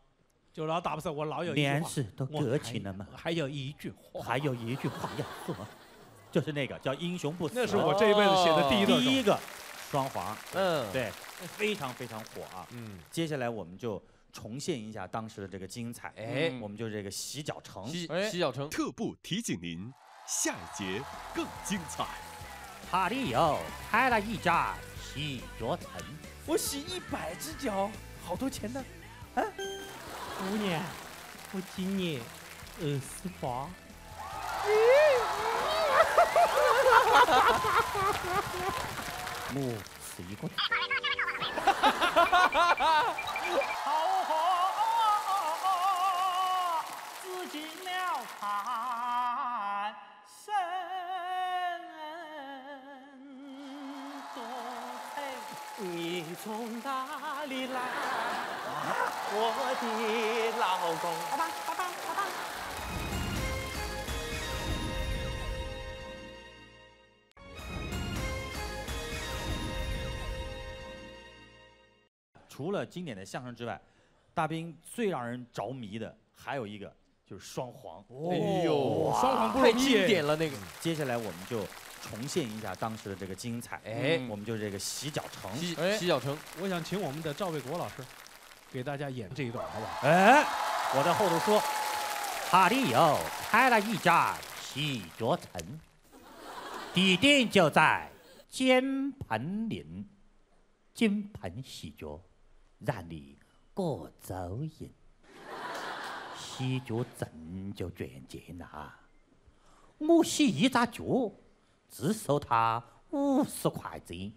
就老打不死我老有一句话面试都起了吗？还有一句话，还有一句话要说，就是那个叫英雄不死。那是我这一辈子写的第一第一个双簧。嗯，对，非常非常火啊。嗯，接下来我们就重现一下当时的这个精彩。哎我们就这个洗脚城。洗洗脚城特步提醒您，下一节更精彩。哈利友开了一家洗脚城。我洗一百只脚，好多钱呢。啊，姑娘，我今年二十八。我是一个。紫寒生多情，你从哪里来？我的老公。爸爸，爸爸，爸爸。除了经典的相声之外，大兵最让人着迷的还有一个就是双簧。哎呦双簧不容易太经典了那个。接下来我们就重现一下当时的这个精彩。哎我们就这个洗脚城。洗洗脚城，我想请我们的赵卫国老师给大家演这一段，好不好？哎，我在后头说，哈利友开了一家洗脚城，地点就在金盆岭。金盆洗脚，让你过走瘾。洗脚真就赚钱啦！我洗一只脚，只收他五十块钱。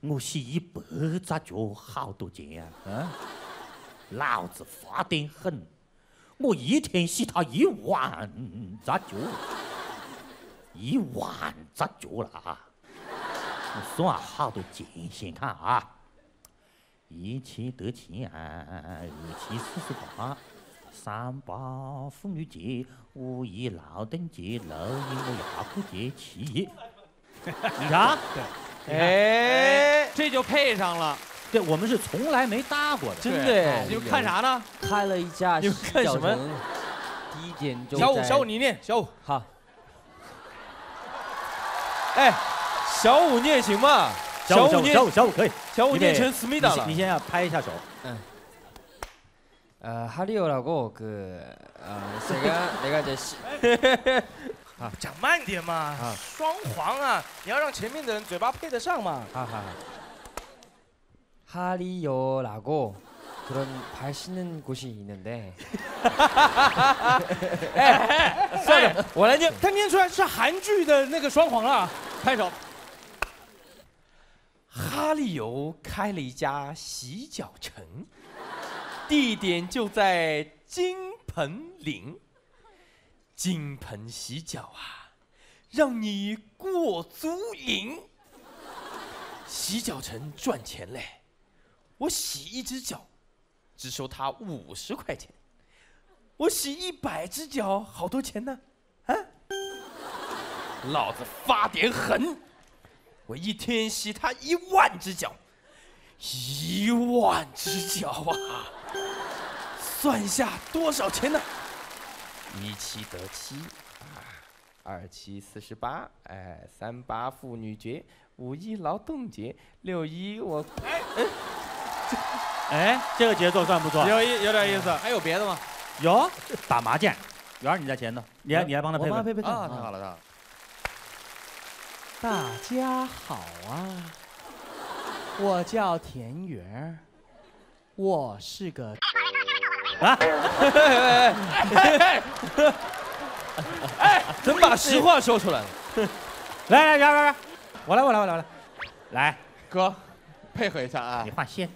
我洗一百只脚，好多钱啊！嗯，老子发癫很，我一天洗他一万只脚，一万只脚了啊！我算好多钱，先看啊，一七得钱啊，二七四十八，三八妇女节，五一劳动节，六一我牙科节，七一，你看，哎，这就配上了。对，我们是从来没搭过的，真的哎你们看啥呢？开了一家你们看什么洗脚城地点就小五，小五你念，小五。好。哎，小五念行吗？小五，小五，念小五，小五可以。小五念成思密达了你先要拍一下手。嗯。 呃，哈利欧라고 그呃，제가 내가 이제 시- 啊，讲慢点嘛啊，双簧啊，你要让前面的人嘴巴配得上嘛。好好好. 하리오라고 그런 맛있는 곳이 있는데 哎，算了，我来念，他念出来是韩剧的那个双簧了，拍手。哈利游开了一家洗脚城， 地点就在金盆岭。金盆洗脚啊，让你过足瘾。洗脚城赚钱嘞，我洗一只脚，只收他五十块钱。我洗一百只脚，好多钱呢？啊！老子发点狠，我一天洗他一万只脚，一万只脚啊！算一下多少钱呢？一七得七，啊，二七四十八，哎，三八妇女节，五一劳动节，六一我哎哎，哎，这个节奏算不错，有一有点意思。还有别的吗？有打麻将，圆儿你在前头，你还你还帮他配啊，太好了，太好了。大家好啊，我叫田园儿，我是个啊，哎，真把实话说出来了。来来来来来，我来我来我来我来，来哥，配合一下啊，你换线。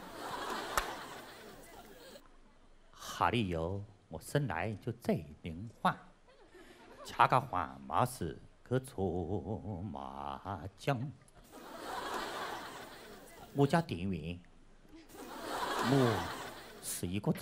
哈利油，我生来就最灵幻，恰个换马是个搓麻将。我叫田园，我是一个。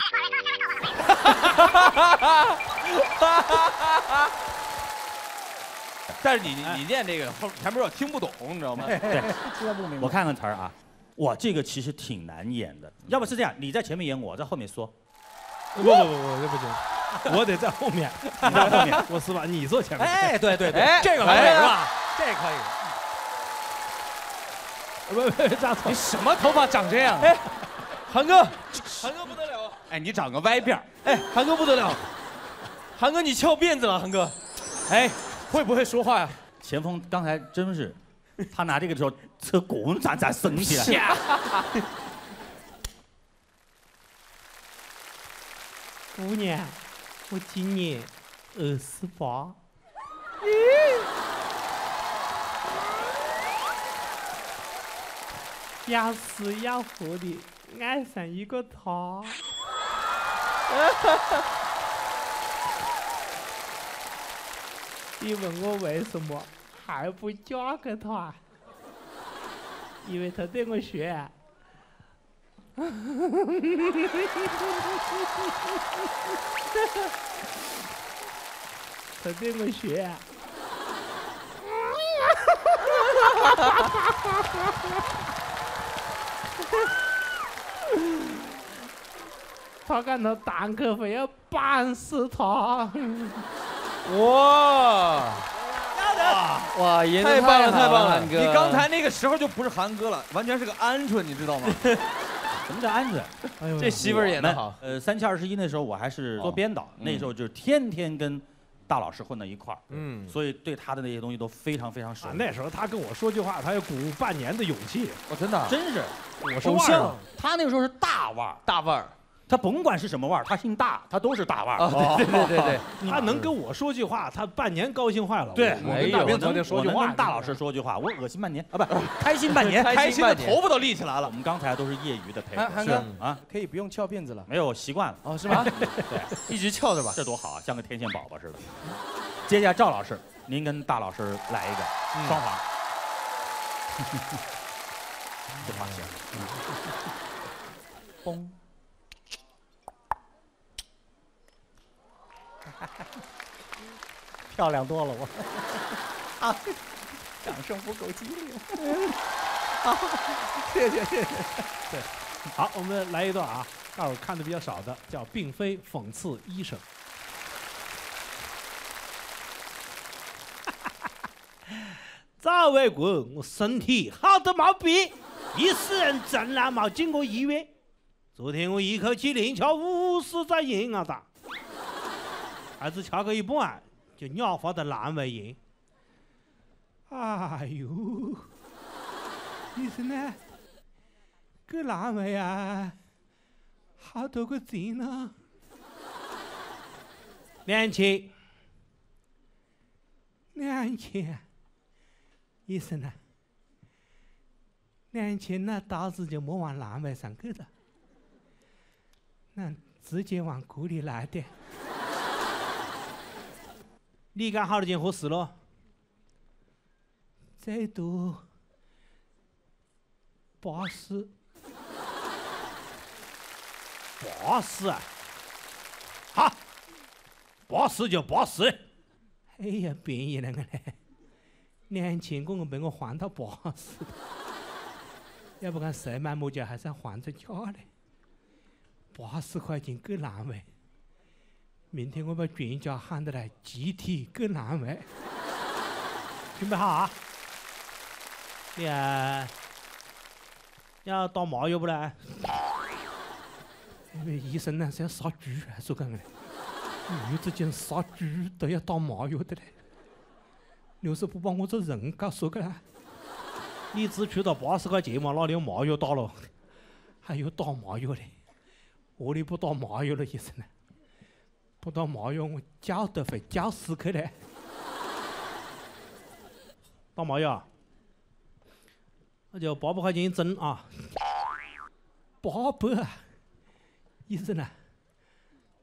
但是你你念这个后前面我听不懂，你知道吗？对，我看看词儿啊，我这个其实挺难演的。要不是这样，你在前面演，我在后面说。不不不不，这不行，我得在后面，你在后面，我是吧？你坐前面。哎，对对对，哎这个可以哎是吧？这个可以。不不，这样你什么头发长这样？哎，韩哥，韩哥不得了！哎，你长个歪辫儿。哎，韩哥不得了！韩哥，你翘辫子了，韩哥。哎，会不会说话呀？前锋刚才真是，他拿这个时候车滚转转升起来。姑娘，我今年二十八。要死要活的爱上一个他。你问我为什么还不嫁给他？因为他对我炫。他对我炫。他讲他蛋壳非要绑死他。哇！哇，演的太棒了，太棒了！你刚才那个时候就不是韩哥了，完全是个鹌鹑，你知道吗？什么叫鹌鹑？哎呦这媳妇儿演的好呃，三七二十一那时候我还是做编导，那时候就是天天跟大老师混到一块儿，嗯。所以对他的那些东西都非常非常熟。啊。那时候他跟我说句话，他要鼓半年的勇气。哦，真的，真是，我是腕儿啊他那个时候是大腕儿，大腕儿，他甭管是什么腕儿，他姓大，他都是大腕儿。哦对对对 他能跟我说句话，他半年高兴坏了。对，我跟大兵昨天说句话我跟，大老师说句话，我恶心半年啊，不，开心半年，开心的头发都立起来了我。们刚才都是业余的配合，韩韩哥啊，可以不用翘辫子了。没有习惯了。哦，是吗？对，一直翘着吧。这多好啊，像个天线宝宝似的。接下来赵老师，您跟大老师来一个嗯双簧。这花行。嘣。漂亮多了我。啊，掌声不够激烈。好，谢谢谢谢。对，好，我们来一段啊，大伙看的比较少的，叫《并非讽刺医生》。赵卫国，我身体好的毛病，一世人从来没进过医院。昨天我一口气连敲五十个银啊卡。还是敲个一半就尿化的阑尾炎。哎呦，医生呢？这阑尾啊，好多个钱呢？两千，两千，医生呢，两千那刀子就莫往阑尾上去了，那直接往骨里来点。你讲好多钱合适咯？最多八十，八十啊！好，八十就八十。哎呀，便宜了个嘞！两千个我被我还到八十，要不看谁买么家还是要还着价嘞？八十块钱够阑尾，明天我把全家喊得来集体割阑尾。准备好啊！你啊，要打麻药不啦？因为医生呢是要杀猪，还说讲的，女子间杀猪都要打麻药的嘞。你要是不把我这人搞说个啦？你只出了八十块钱嘛，哪里有麻药打了？还有打麻药嘞？我里不打麻药了，医生呢？不打麻药，我叫都会叫死去嘞。打麻药。那就八百块钱一针啊，八百，医生啊，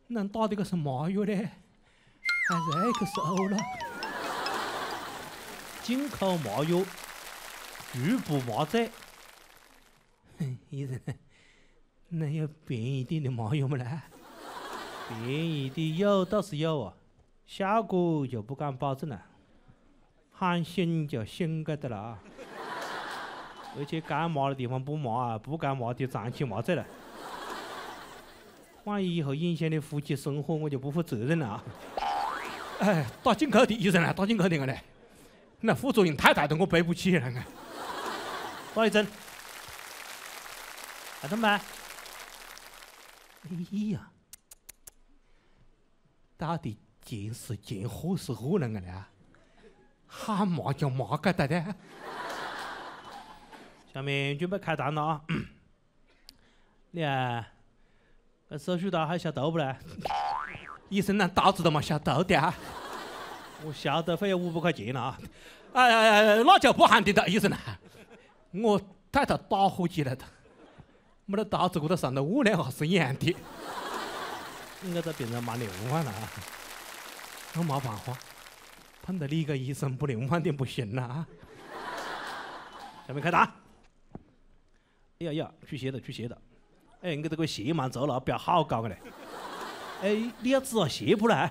能打的个是麻药嘞，还是那个是欧了？进口麻药，局部麻醉。医生，能有便宜点的麻药没嘞？便宜的有倒是有啊，效果就不敢保证了，喊醒就醒个的了啊。而且该麻的地方不麻啊，不该麻的长期麻醉了。万一以后影响你夫妻生活，我就不负责任了啊！哎，打进口的医生啊，打进口的个嘞，那副作用太大了，我背不起来啊！打一针，还痛没？哎呀，到底钱是钱，货是货啷个嘞？喊麻就麻个的的。下面准备开单了啊！你看，这手术刀还小豆不嘞？医生拿刀子的嘛，小豆的啊！我晓得会有五百块钱了啊！哎哎哎，那就不喊的了，医生啊！我带着打火机来的，没得刀子，我都上到五两下是一样的。应该在变成蛮流氓了啊！我没办法，碰到你个医生不流氓点不行了啊！下面开打。哎呀呀，出血了，出血了！哎，你这个血蛮走了，不要好高个嘞！哎，你要止血不嘞？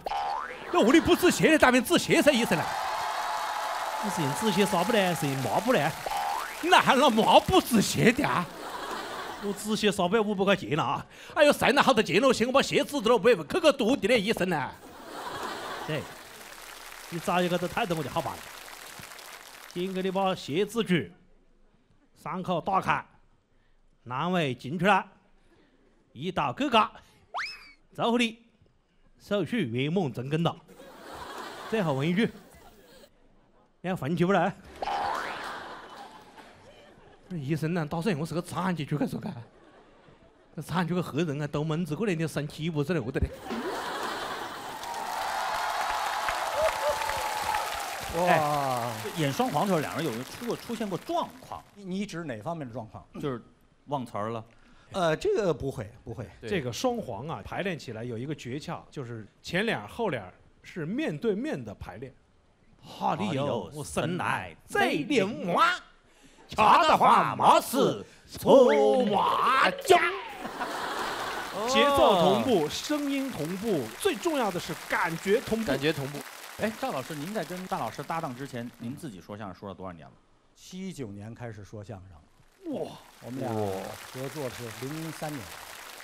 那屋里不止血的，大便止血噻，医生嘞？你是用止血纱布呢，是用抹布呢？哪还拿抹布止血的啊？我止血纱布要五百块钱了啊！哎呦，晒了好多钱了，先我把血止住了，不要去个肚的嘞，医生呢？对，你找一个这态度我就好办了。先给你把血止住，伤口打开。阑尾进出来，一刀勾嘎，祝福你手术圆满成功了。最后问一句，你要混去不来？医生呢？打算我是个残疾，就该说干。这残疾个黑人啊，都闷子过来，你生气不是来得的。哇！演双簧的时候，两人有出过出现过状况，你指哪方面的状况？就是忘词儿了。呃，这个不会，不会。这个双簧啊，排练起来有一个诀窍，就是前脸后脸是面对面的排练。哈里有我生来最灵娃，恰的话毛事搓麻将。节奏同步，声音同步，最重要的是感觉同步。感觉同步。哎，赵老师，您在跟大老师搭档之前，您自己说相声说了多少年了？七九年开始说相声。哇，我们俩合作是零三年，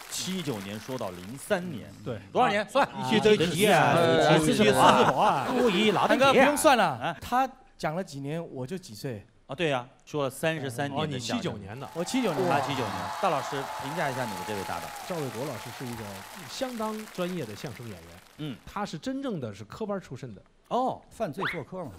七九年说到零三年，对，多少年？算一起走一起啊，一起四十八，故意老大哥不用算了，他讲了几年，我就几岁。啊，对呀、说了三十三年哦你七九年的我七九年他七九年。大老师评价一下你的这位搭档。赵卫国老师是一个相当专业的相声演员，嗯，他是真正的是科班出身的。哦，犯罪做科嘛。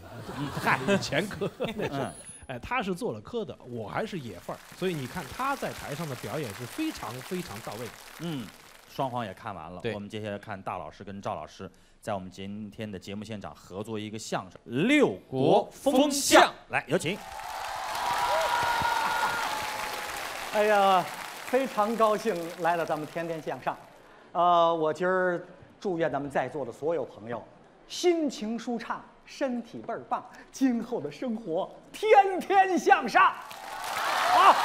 嗨，前科 那是嗯。哎，他是做了科的，我还是野范儿，所以你看他在台上的表演是非常非常到位的。嗯，双方也看完了，对我们接下来看大老师跟赵老师在我们今天的节目现场合作一个相声《六国风相》，来有请。哎呀，非常高兴来到咱们天天向上。呃，我今儿祝愿咱们在座的所有朋友心情舒畅，身体倍儿棒，今后的生活天天向上。好，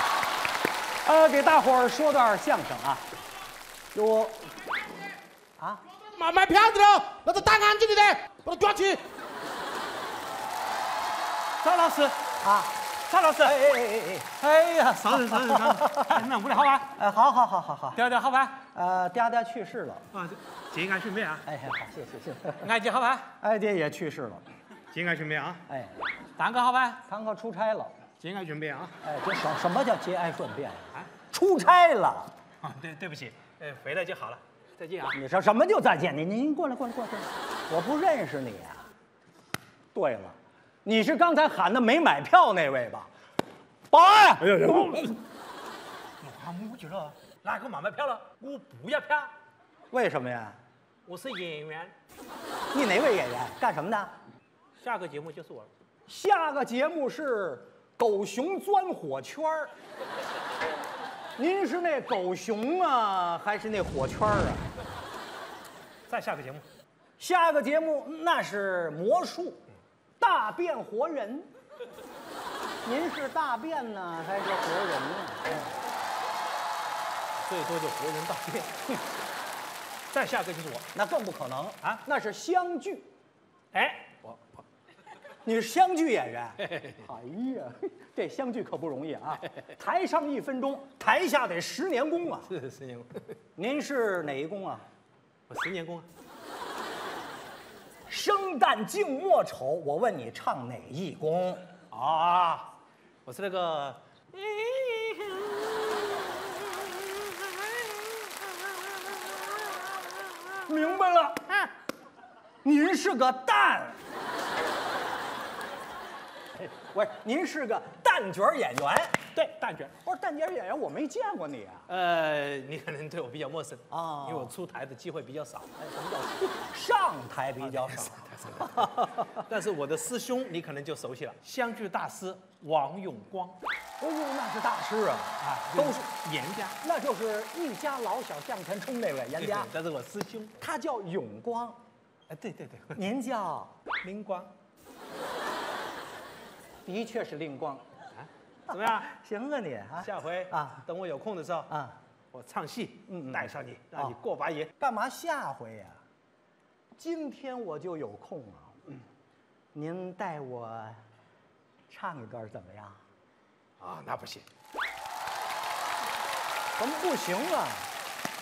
呃，给大伙儿说段相声啊。有啊，买买票子喽，那个戴眼镜的嘞，把他抓起。赵老师啊，赵老师，哎哎哎哎，哎呀，啥人啥人啥人哎那屋里好吧？哎，好好好好好。爹爹好吧？呃，爹爹去世了。啊，节哀顺变啊！哎，好，谢谢谢谢。爱姐好吧？爱爹也去世了。节哀顺变啊！哎，堂哥好吧？堂哥出差了。节哀顺变啊！哎，这什什么叫节哀顺变啊？出差了。啊，对对不起，呃，回来就好了，再见啊！你说什么就再见？您您过来过来过来过来，我不认识你啊、对了，你是刚才喊的没买票那位吧？保安！哎呦呦！我母去了，哪个买买票了？我不要票，为什么呀？我是演员，你哪位演员？干什么的？下个节目就是我了。下个节目是狗熊钻火圈儿。您是那狗熊啊，还是那火圈儿啊？再下个节目，下个节目那是魔术，大变活人。您是大变呢，还是活人呢？最多就活人大变。再下个就是我，那更不可能啊，那是相聚。哎，我你是湘剧演员。哎呀，这湘剧可不容易啊！台上一分钟，台下得十年功啊。是十年功。您是哪一功啊？我十年功啊。生旦净末丑，我问你唱哪一功？啊，我是那个明白了。您是个旦。哎不是，您是个旦角演员。对旦角。不是旦角演员，我没见过你啊。呃，你可能对我比较陌生啊因为我出台的机会比较少。哎，什么叫上台比较少？但是我的师兄你可能就熟悉了，相剧大师王永光，哦呦，那是大师啊！啊，都是严家，那就是一家老小向前冲那位严家对对，但是我师兄，他叫永光，哎，对对对，您叫林光，的确是灵光，怎么样？行啊你啊，下回啊，等我有空的时候啊，我唱戏，嗯嗯带上你，让你哦过把瘾。干嘛下回呀、今天我就有空啊，嗯您带我唱一段怎么样？啊，那不行，怎么不行啊？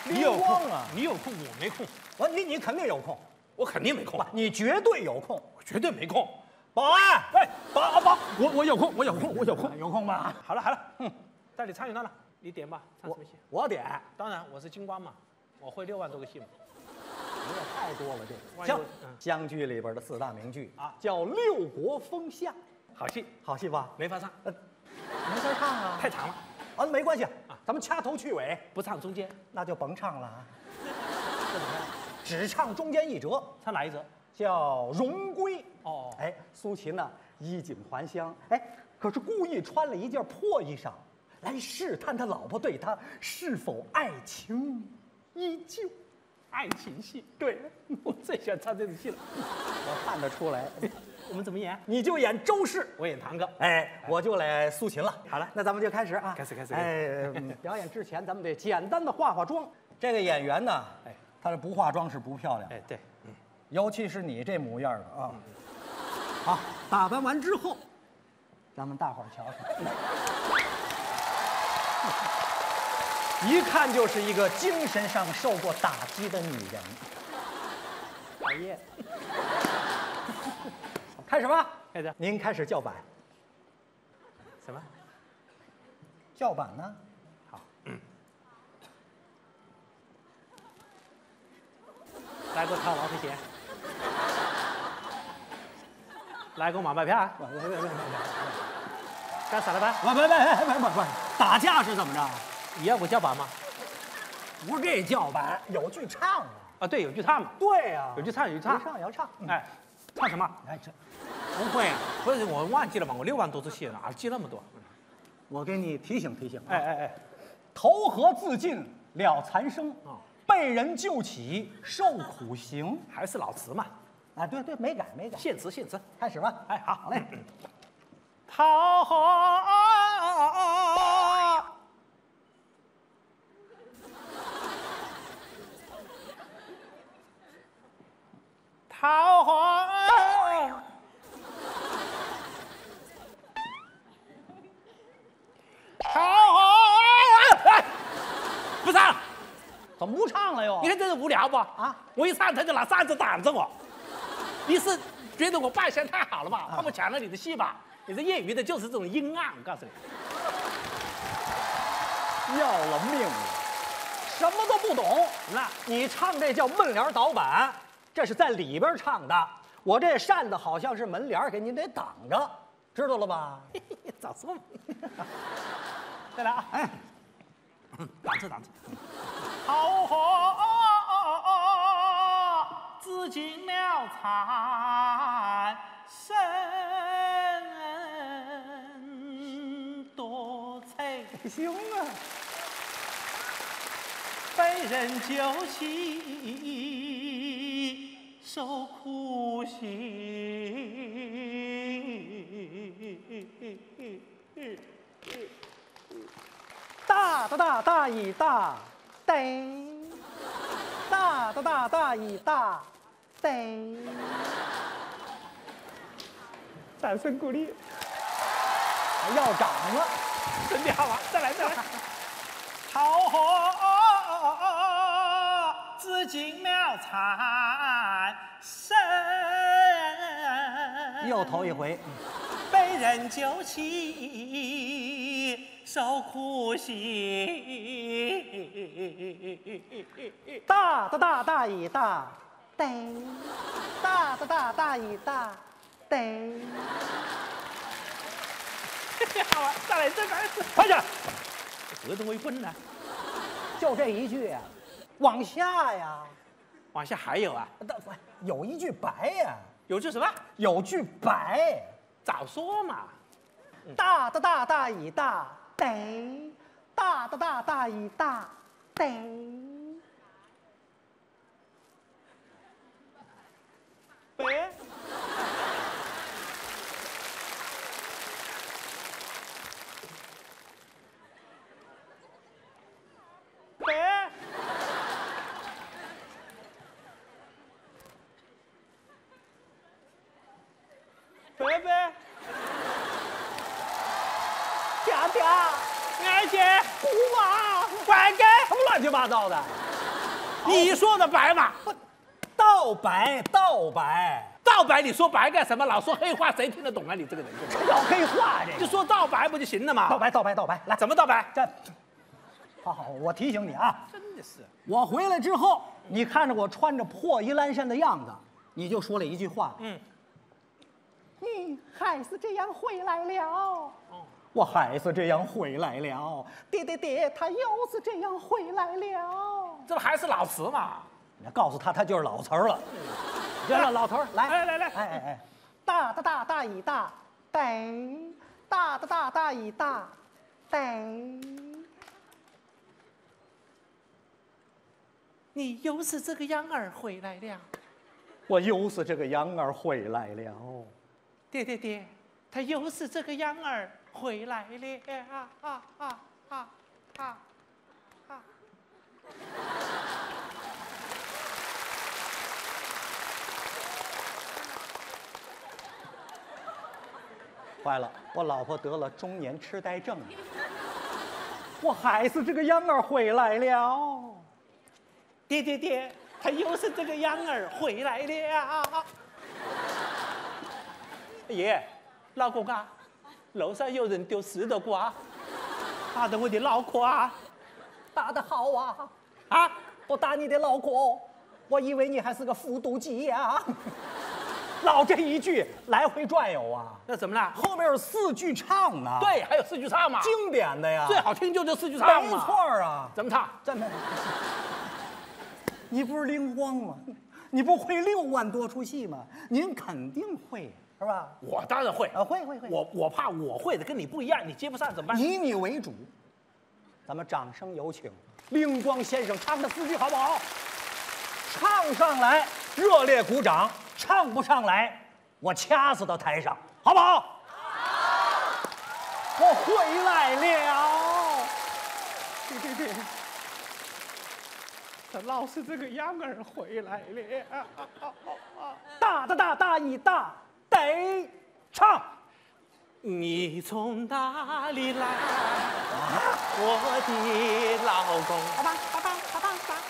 你有空啊！你有空，我没空，我你你肯定有空，我肯定没空，，你绝对有空。我绝对没空。保安，哎，保保，我我有空，我有空，我有空。有空吧？好了好了，嗯，带你参与到了，你点吧，唱什么戏？我点，当然，我是金官嘛，我会六万多个戏嘛。有点太多了这行湘剧里边的四大名剧啊叫《六国风相》，好戏，好戏吧？没法唱，没法唱啊，太长了，啊，没关系啊，咱们掐头去尾，不唱中间，那就甭唱了啊。这怎么样？只唱中间一折，唱哪一折？叫《荣归》。哦，哎，苏秦呢，衣锦还乡，哎，可是故意穿了一件破衣裳，来试探他老婆对他是否爱情依旧。爱情戏，对，我最喜欢唱这种戏了。我看得出来，我们怎么演？你就演周氏，我演堂哥。哎，我就来苏秦了。好了，那咱们就开始啊，开始开始哎，嗯 表演之前咱们得简单的化化妆。这个演员呢，哎，他是不化妆是不漂亮，哎，对，嗯，尤其是你这模样的啊。好，打扮完之后，咱们大伙儿瞧瞧。一看就是一个精神上受过打击的女人。讨厌。开始吧。开始。您开始叫板。什么？叫板呢？好来，给我掏老铁钱。来，给我买麦片。干啥了呗？不不不不不不，打架是怎么着？你要我叫板吗？不是这叫板，有句唱啊。啊，对，有句唱嘛。对呀，有句唱，有句唱。要唱要唱。哎，唱什么？哎，这不会啊，不是我忘记了嘛，我六万多字写哪记那么多？我给你提醒提醒。哎哎哎，投河自尽了残生啊，被人救起受苦刑。还是老词嘛。啊，对对，没改没改。现词现词，开始吧。哎，好，好嘞。桃花。桃花，桃花，不唱了，怎么不唱了又？你看这是无聊不？啊，我一唱他就拿扇子挡着我。你是觉得我扮相太好了吧？他们抢了你的戏吧？你这业余的就是这种阴暗，我告诉你，要了命了！什么都不懂，那你唱这叫门帘倒板，这是在里边唱的。我这扇子好像是门帘，给您得挡着，知道了吧？早说嘛！再来啊！哎，挡着挡着。桃花自尽了残生多情。行啊。被人救起，受苦刑。大大大大一大，得。大大大大一大，得。掌声鼓励。要涨了，真的好玩，再来再来。桃花自尽了残生，又头一回，被人救起，受苦刑。大大大大一大，得。大大大大一大，得。好玩，再来这个，快点！合同为棍呢？就这一句呀，往下呀，往下还有啊？有一句白呀，有句什么？有句白，早说嘛！大大大大一大，得。大大大大一大，得。白。白。白白。嗲嗲。爱姐，姑妈，白给，什么乱七八糟的？你说的白马？倒白，道白，道白，你说白干什么？老说黑话，谁听得懂啊？你这个人，这叫黑话，这就说道白不就行了吗？道白，道白，道白，来，怎么道白？这，好好，我提醒你啊，真的是，我回来之后，你看着我穿着破衣烂衫的样子，你就说了一句话，嗯，你还是这样回来了。哦。我还是这样回来了，爹爹爹，他又是这样回来了，这不还是老词嘛？你告诉他，他就是老词儿了。行了，老头儿，来，来来来，哎哎哎，大大大大一大，得，大大大大一大，得。你又是这个样儿回来了，我又是这个样儿回来了，爹爹爹，他又是这个样儿。回来了啊啊啊啊啊啊！坏了，我老婆得了中年痴呆症。我还是这个样儿回来了，爹爹爹，他又是这个样儿回来了。爷，老公啊，楼上有人丢石头瓜，打的我的脑壳啊！打得好啊！啊，我打你的脑壳，我以为你还是个复读机呀、老这一句来回转悠啊！那怎么了？后面有四句唱呢。对，还有四句唱嘛，经典的呀，最好听就这四句唱嘛。没错儿啊，怎么唱？真的。你不是灵光吗？你不会六万多出戏吗？您肯定会，是吧？我当然会啊，会会会。我我怕我会的跟你不一样，你接不上怎么办？以你为主，咱们掌声有请灵光先生唱的四句好不好？唱上来，热烈鼓掌；唱不上来，我掐死到台上，好不好？好。我回来了。对对对。他老是这个样儿回来了。大大大大一大得唱。你从哪里来，我的老公？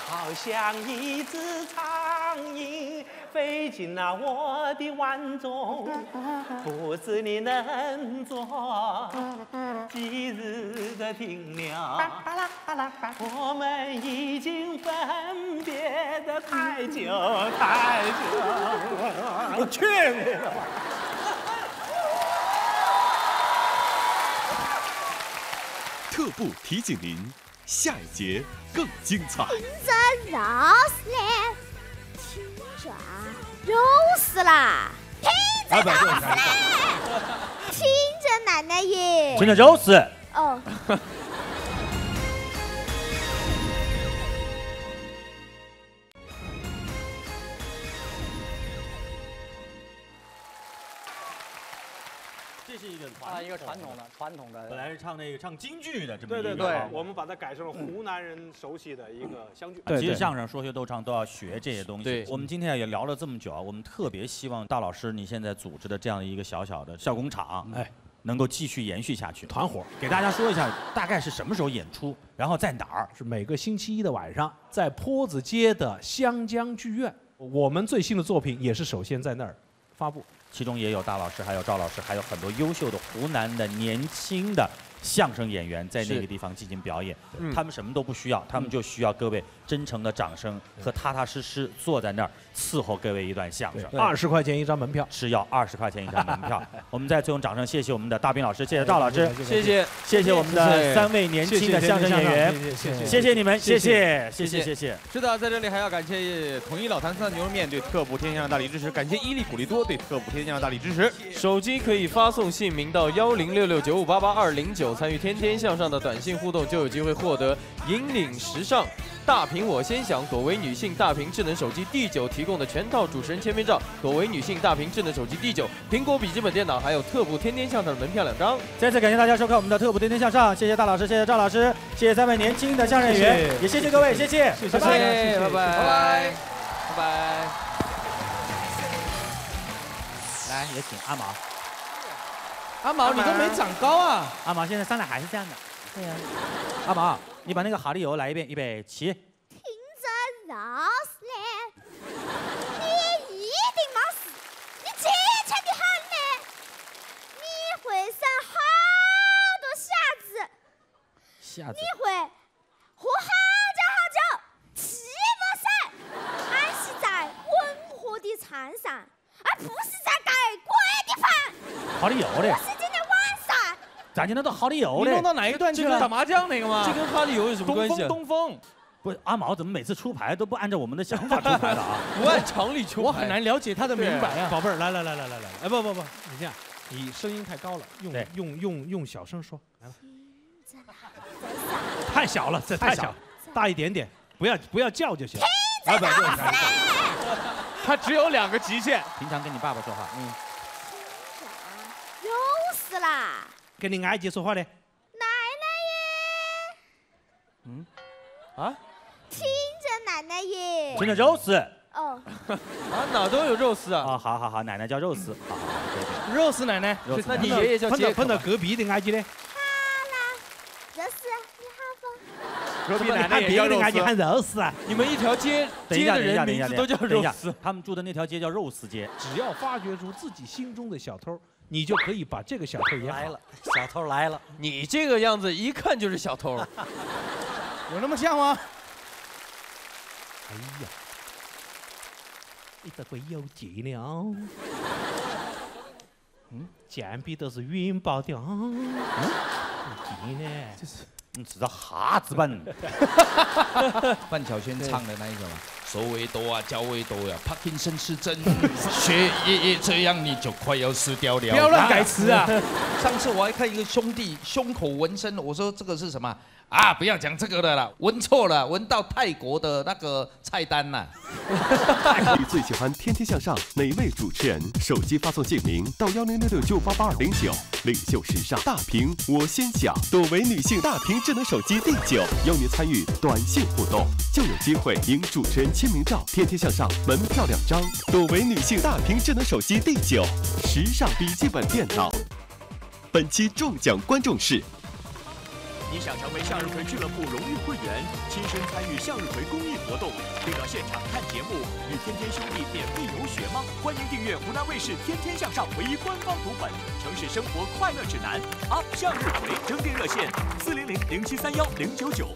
好像一只苍蝇飞进了我的碗中，不知你能做几日的停留？我们已经分别的太久太久了。我去你的吧！特步提醒您，下一节更精彩。肉丝嘞，听着肉丝啦，听着肉丝嘞，听着奶奶耶，听着肉丝。哦。是一个啊，一个传统的传统的。本来是唱那个唱京剧的这么对一个。对对，我们把它改成了湖南人熟悉的一个湘剧。其实相声说学逗唱都要学这些东西。对我们今天也聊了这么久啊，我们特别希望大老师你现在组织的这样的一个小小的校工厂，哎，能够继续延续下去。团伙给大家说一下，大概是什么时候演出，然后在哪儿？是每个星期一的晚上，在坡子街的湘江剧院。我们最新的作品也是首先在那儿发布。其中也有大老师，还有赵老师，还有很多优秀的湖南的年轻的相声演员在那个地方进行表演。嗯他们什么都不需要，他们就需要各位真诚的掌声和踏踏实实坐在那儿伺候各位一段相声。二十块钱一张门票，是要二十块钱一张门票。我们再次用掌声谢谢我们的大兵老师，谢谢赵老师，谢谢谢谢我们的三位年轻的相声演员，谢谢你们，谢谢谢谢。谢谢。是的，在这里还要感谢统一老坛酸牛肉面对特步天天上大力支持，感谢伊利古力多对特步天天上大力支持。手机可以发送姓名到幺零六六九五八八二零九，参与天天向上的短信互动，就有机会获得引领时尚、大屏我先想、朵唯女性大屏智能手机第九提供的全套主持人签名照，朵唯女性大屏智能手机第九，苹果笔记本电脑，还有特步天天向上的门票两张。再次感谢大家收看我们的特步天天向上，谢谢大老师，谢谢赵老师，谢谢三位年轻的相声演员，也谢谢各位，谢谢，拜拜，拜拜，拜拜，拜拜。来，也请阿毛。阿毛，你都没长高啊！阿毛现在上来还是这样的。对呀。阿毛，你把那个哈利油来一遍，预备起。听着肉丝嘞，你一定没事，你坚强的很呢，你会生好多下子，下你会喝好久好久，气不散，安息在温和的床上，而不是在盖锅的饭。好利油的我，是今天晚上。咋今天都好利油的？你弄到哪一段去了打麻将那个吗这跟哈利油有什么关系？啊东风东风。不是阿毛怎么每次出牌都不按照我们的想法出牌的啊？不按常理出牌我很难了解他的明白啊。宝贝儿，来来来来来来，哎不不不，你这样，你声音太高了，用用用用小声说，来吧。太小了，这太小了，大一点点，不要不要叫就行。啊不不，他只有两个极限。平常跟你爸爸说话，嗯，又是啦，跟你阿姐说话呢，奶奶耶，嗯，啊，听着奶奶耶。听着肉丝。哦，啊，哪都有肉丝啊！啊，好好好，奶奶叫肉丝，好好好，对对。肉丝奶奶肉丝，那你爷爷叫碰到杰克。碰到隔壁的阿姐的，好啦，肉丝你好不？隔壁奶奶也你叫肉丝喊别的俺就喊肉丝啊？你们一条街街的人名字都叫肉丝。他们住的那条街叫肉丝街。只要发掘出自己心中的小偷，你就可以把这个小偷也好来了，小偷来了，你这个样子一看就是小偷。有那么像吗？哎呀，你这个有劲了。嗯，贱婢都是云包的啊。嗯，有劲呢。这是你知道哈子笨？范晓萱唱的那一个嘛，手尾多啊，脚尾多呀，帕金森氏症，血液这样你就快要死掉了。不要乱改词啊！上次我还看一个兄弟胸口纹身，我说这个是什么啊？不要讲这个的了，闻错了，闻到泰国的那个菜单了。你 最喜欢《天天向上》哪位主持人？手机发送姓名到幺零六六九八八二零九，领袖时尚大屏我先讲，朵唯女性大屏智能手机第九，邀您参与短信互动，就有机会赢主持人签名照、《天天向上》门票两张。朵唯女性大屏智能手机第九，时尚笔记本电脑。本期中奖观众是。你想成为向日葵俱乐部荣誉会员，亲身参与向日葵公益活动，并到现场看节目，与天天兄弟免费游学吗？欢迎订阅湖南卫视《天天向上》唯一官方读本《城市生活快乐指南》，Up 向日葵征订热线：四零零零七三幺零九九。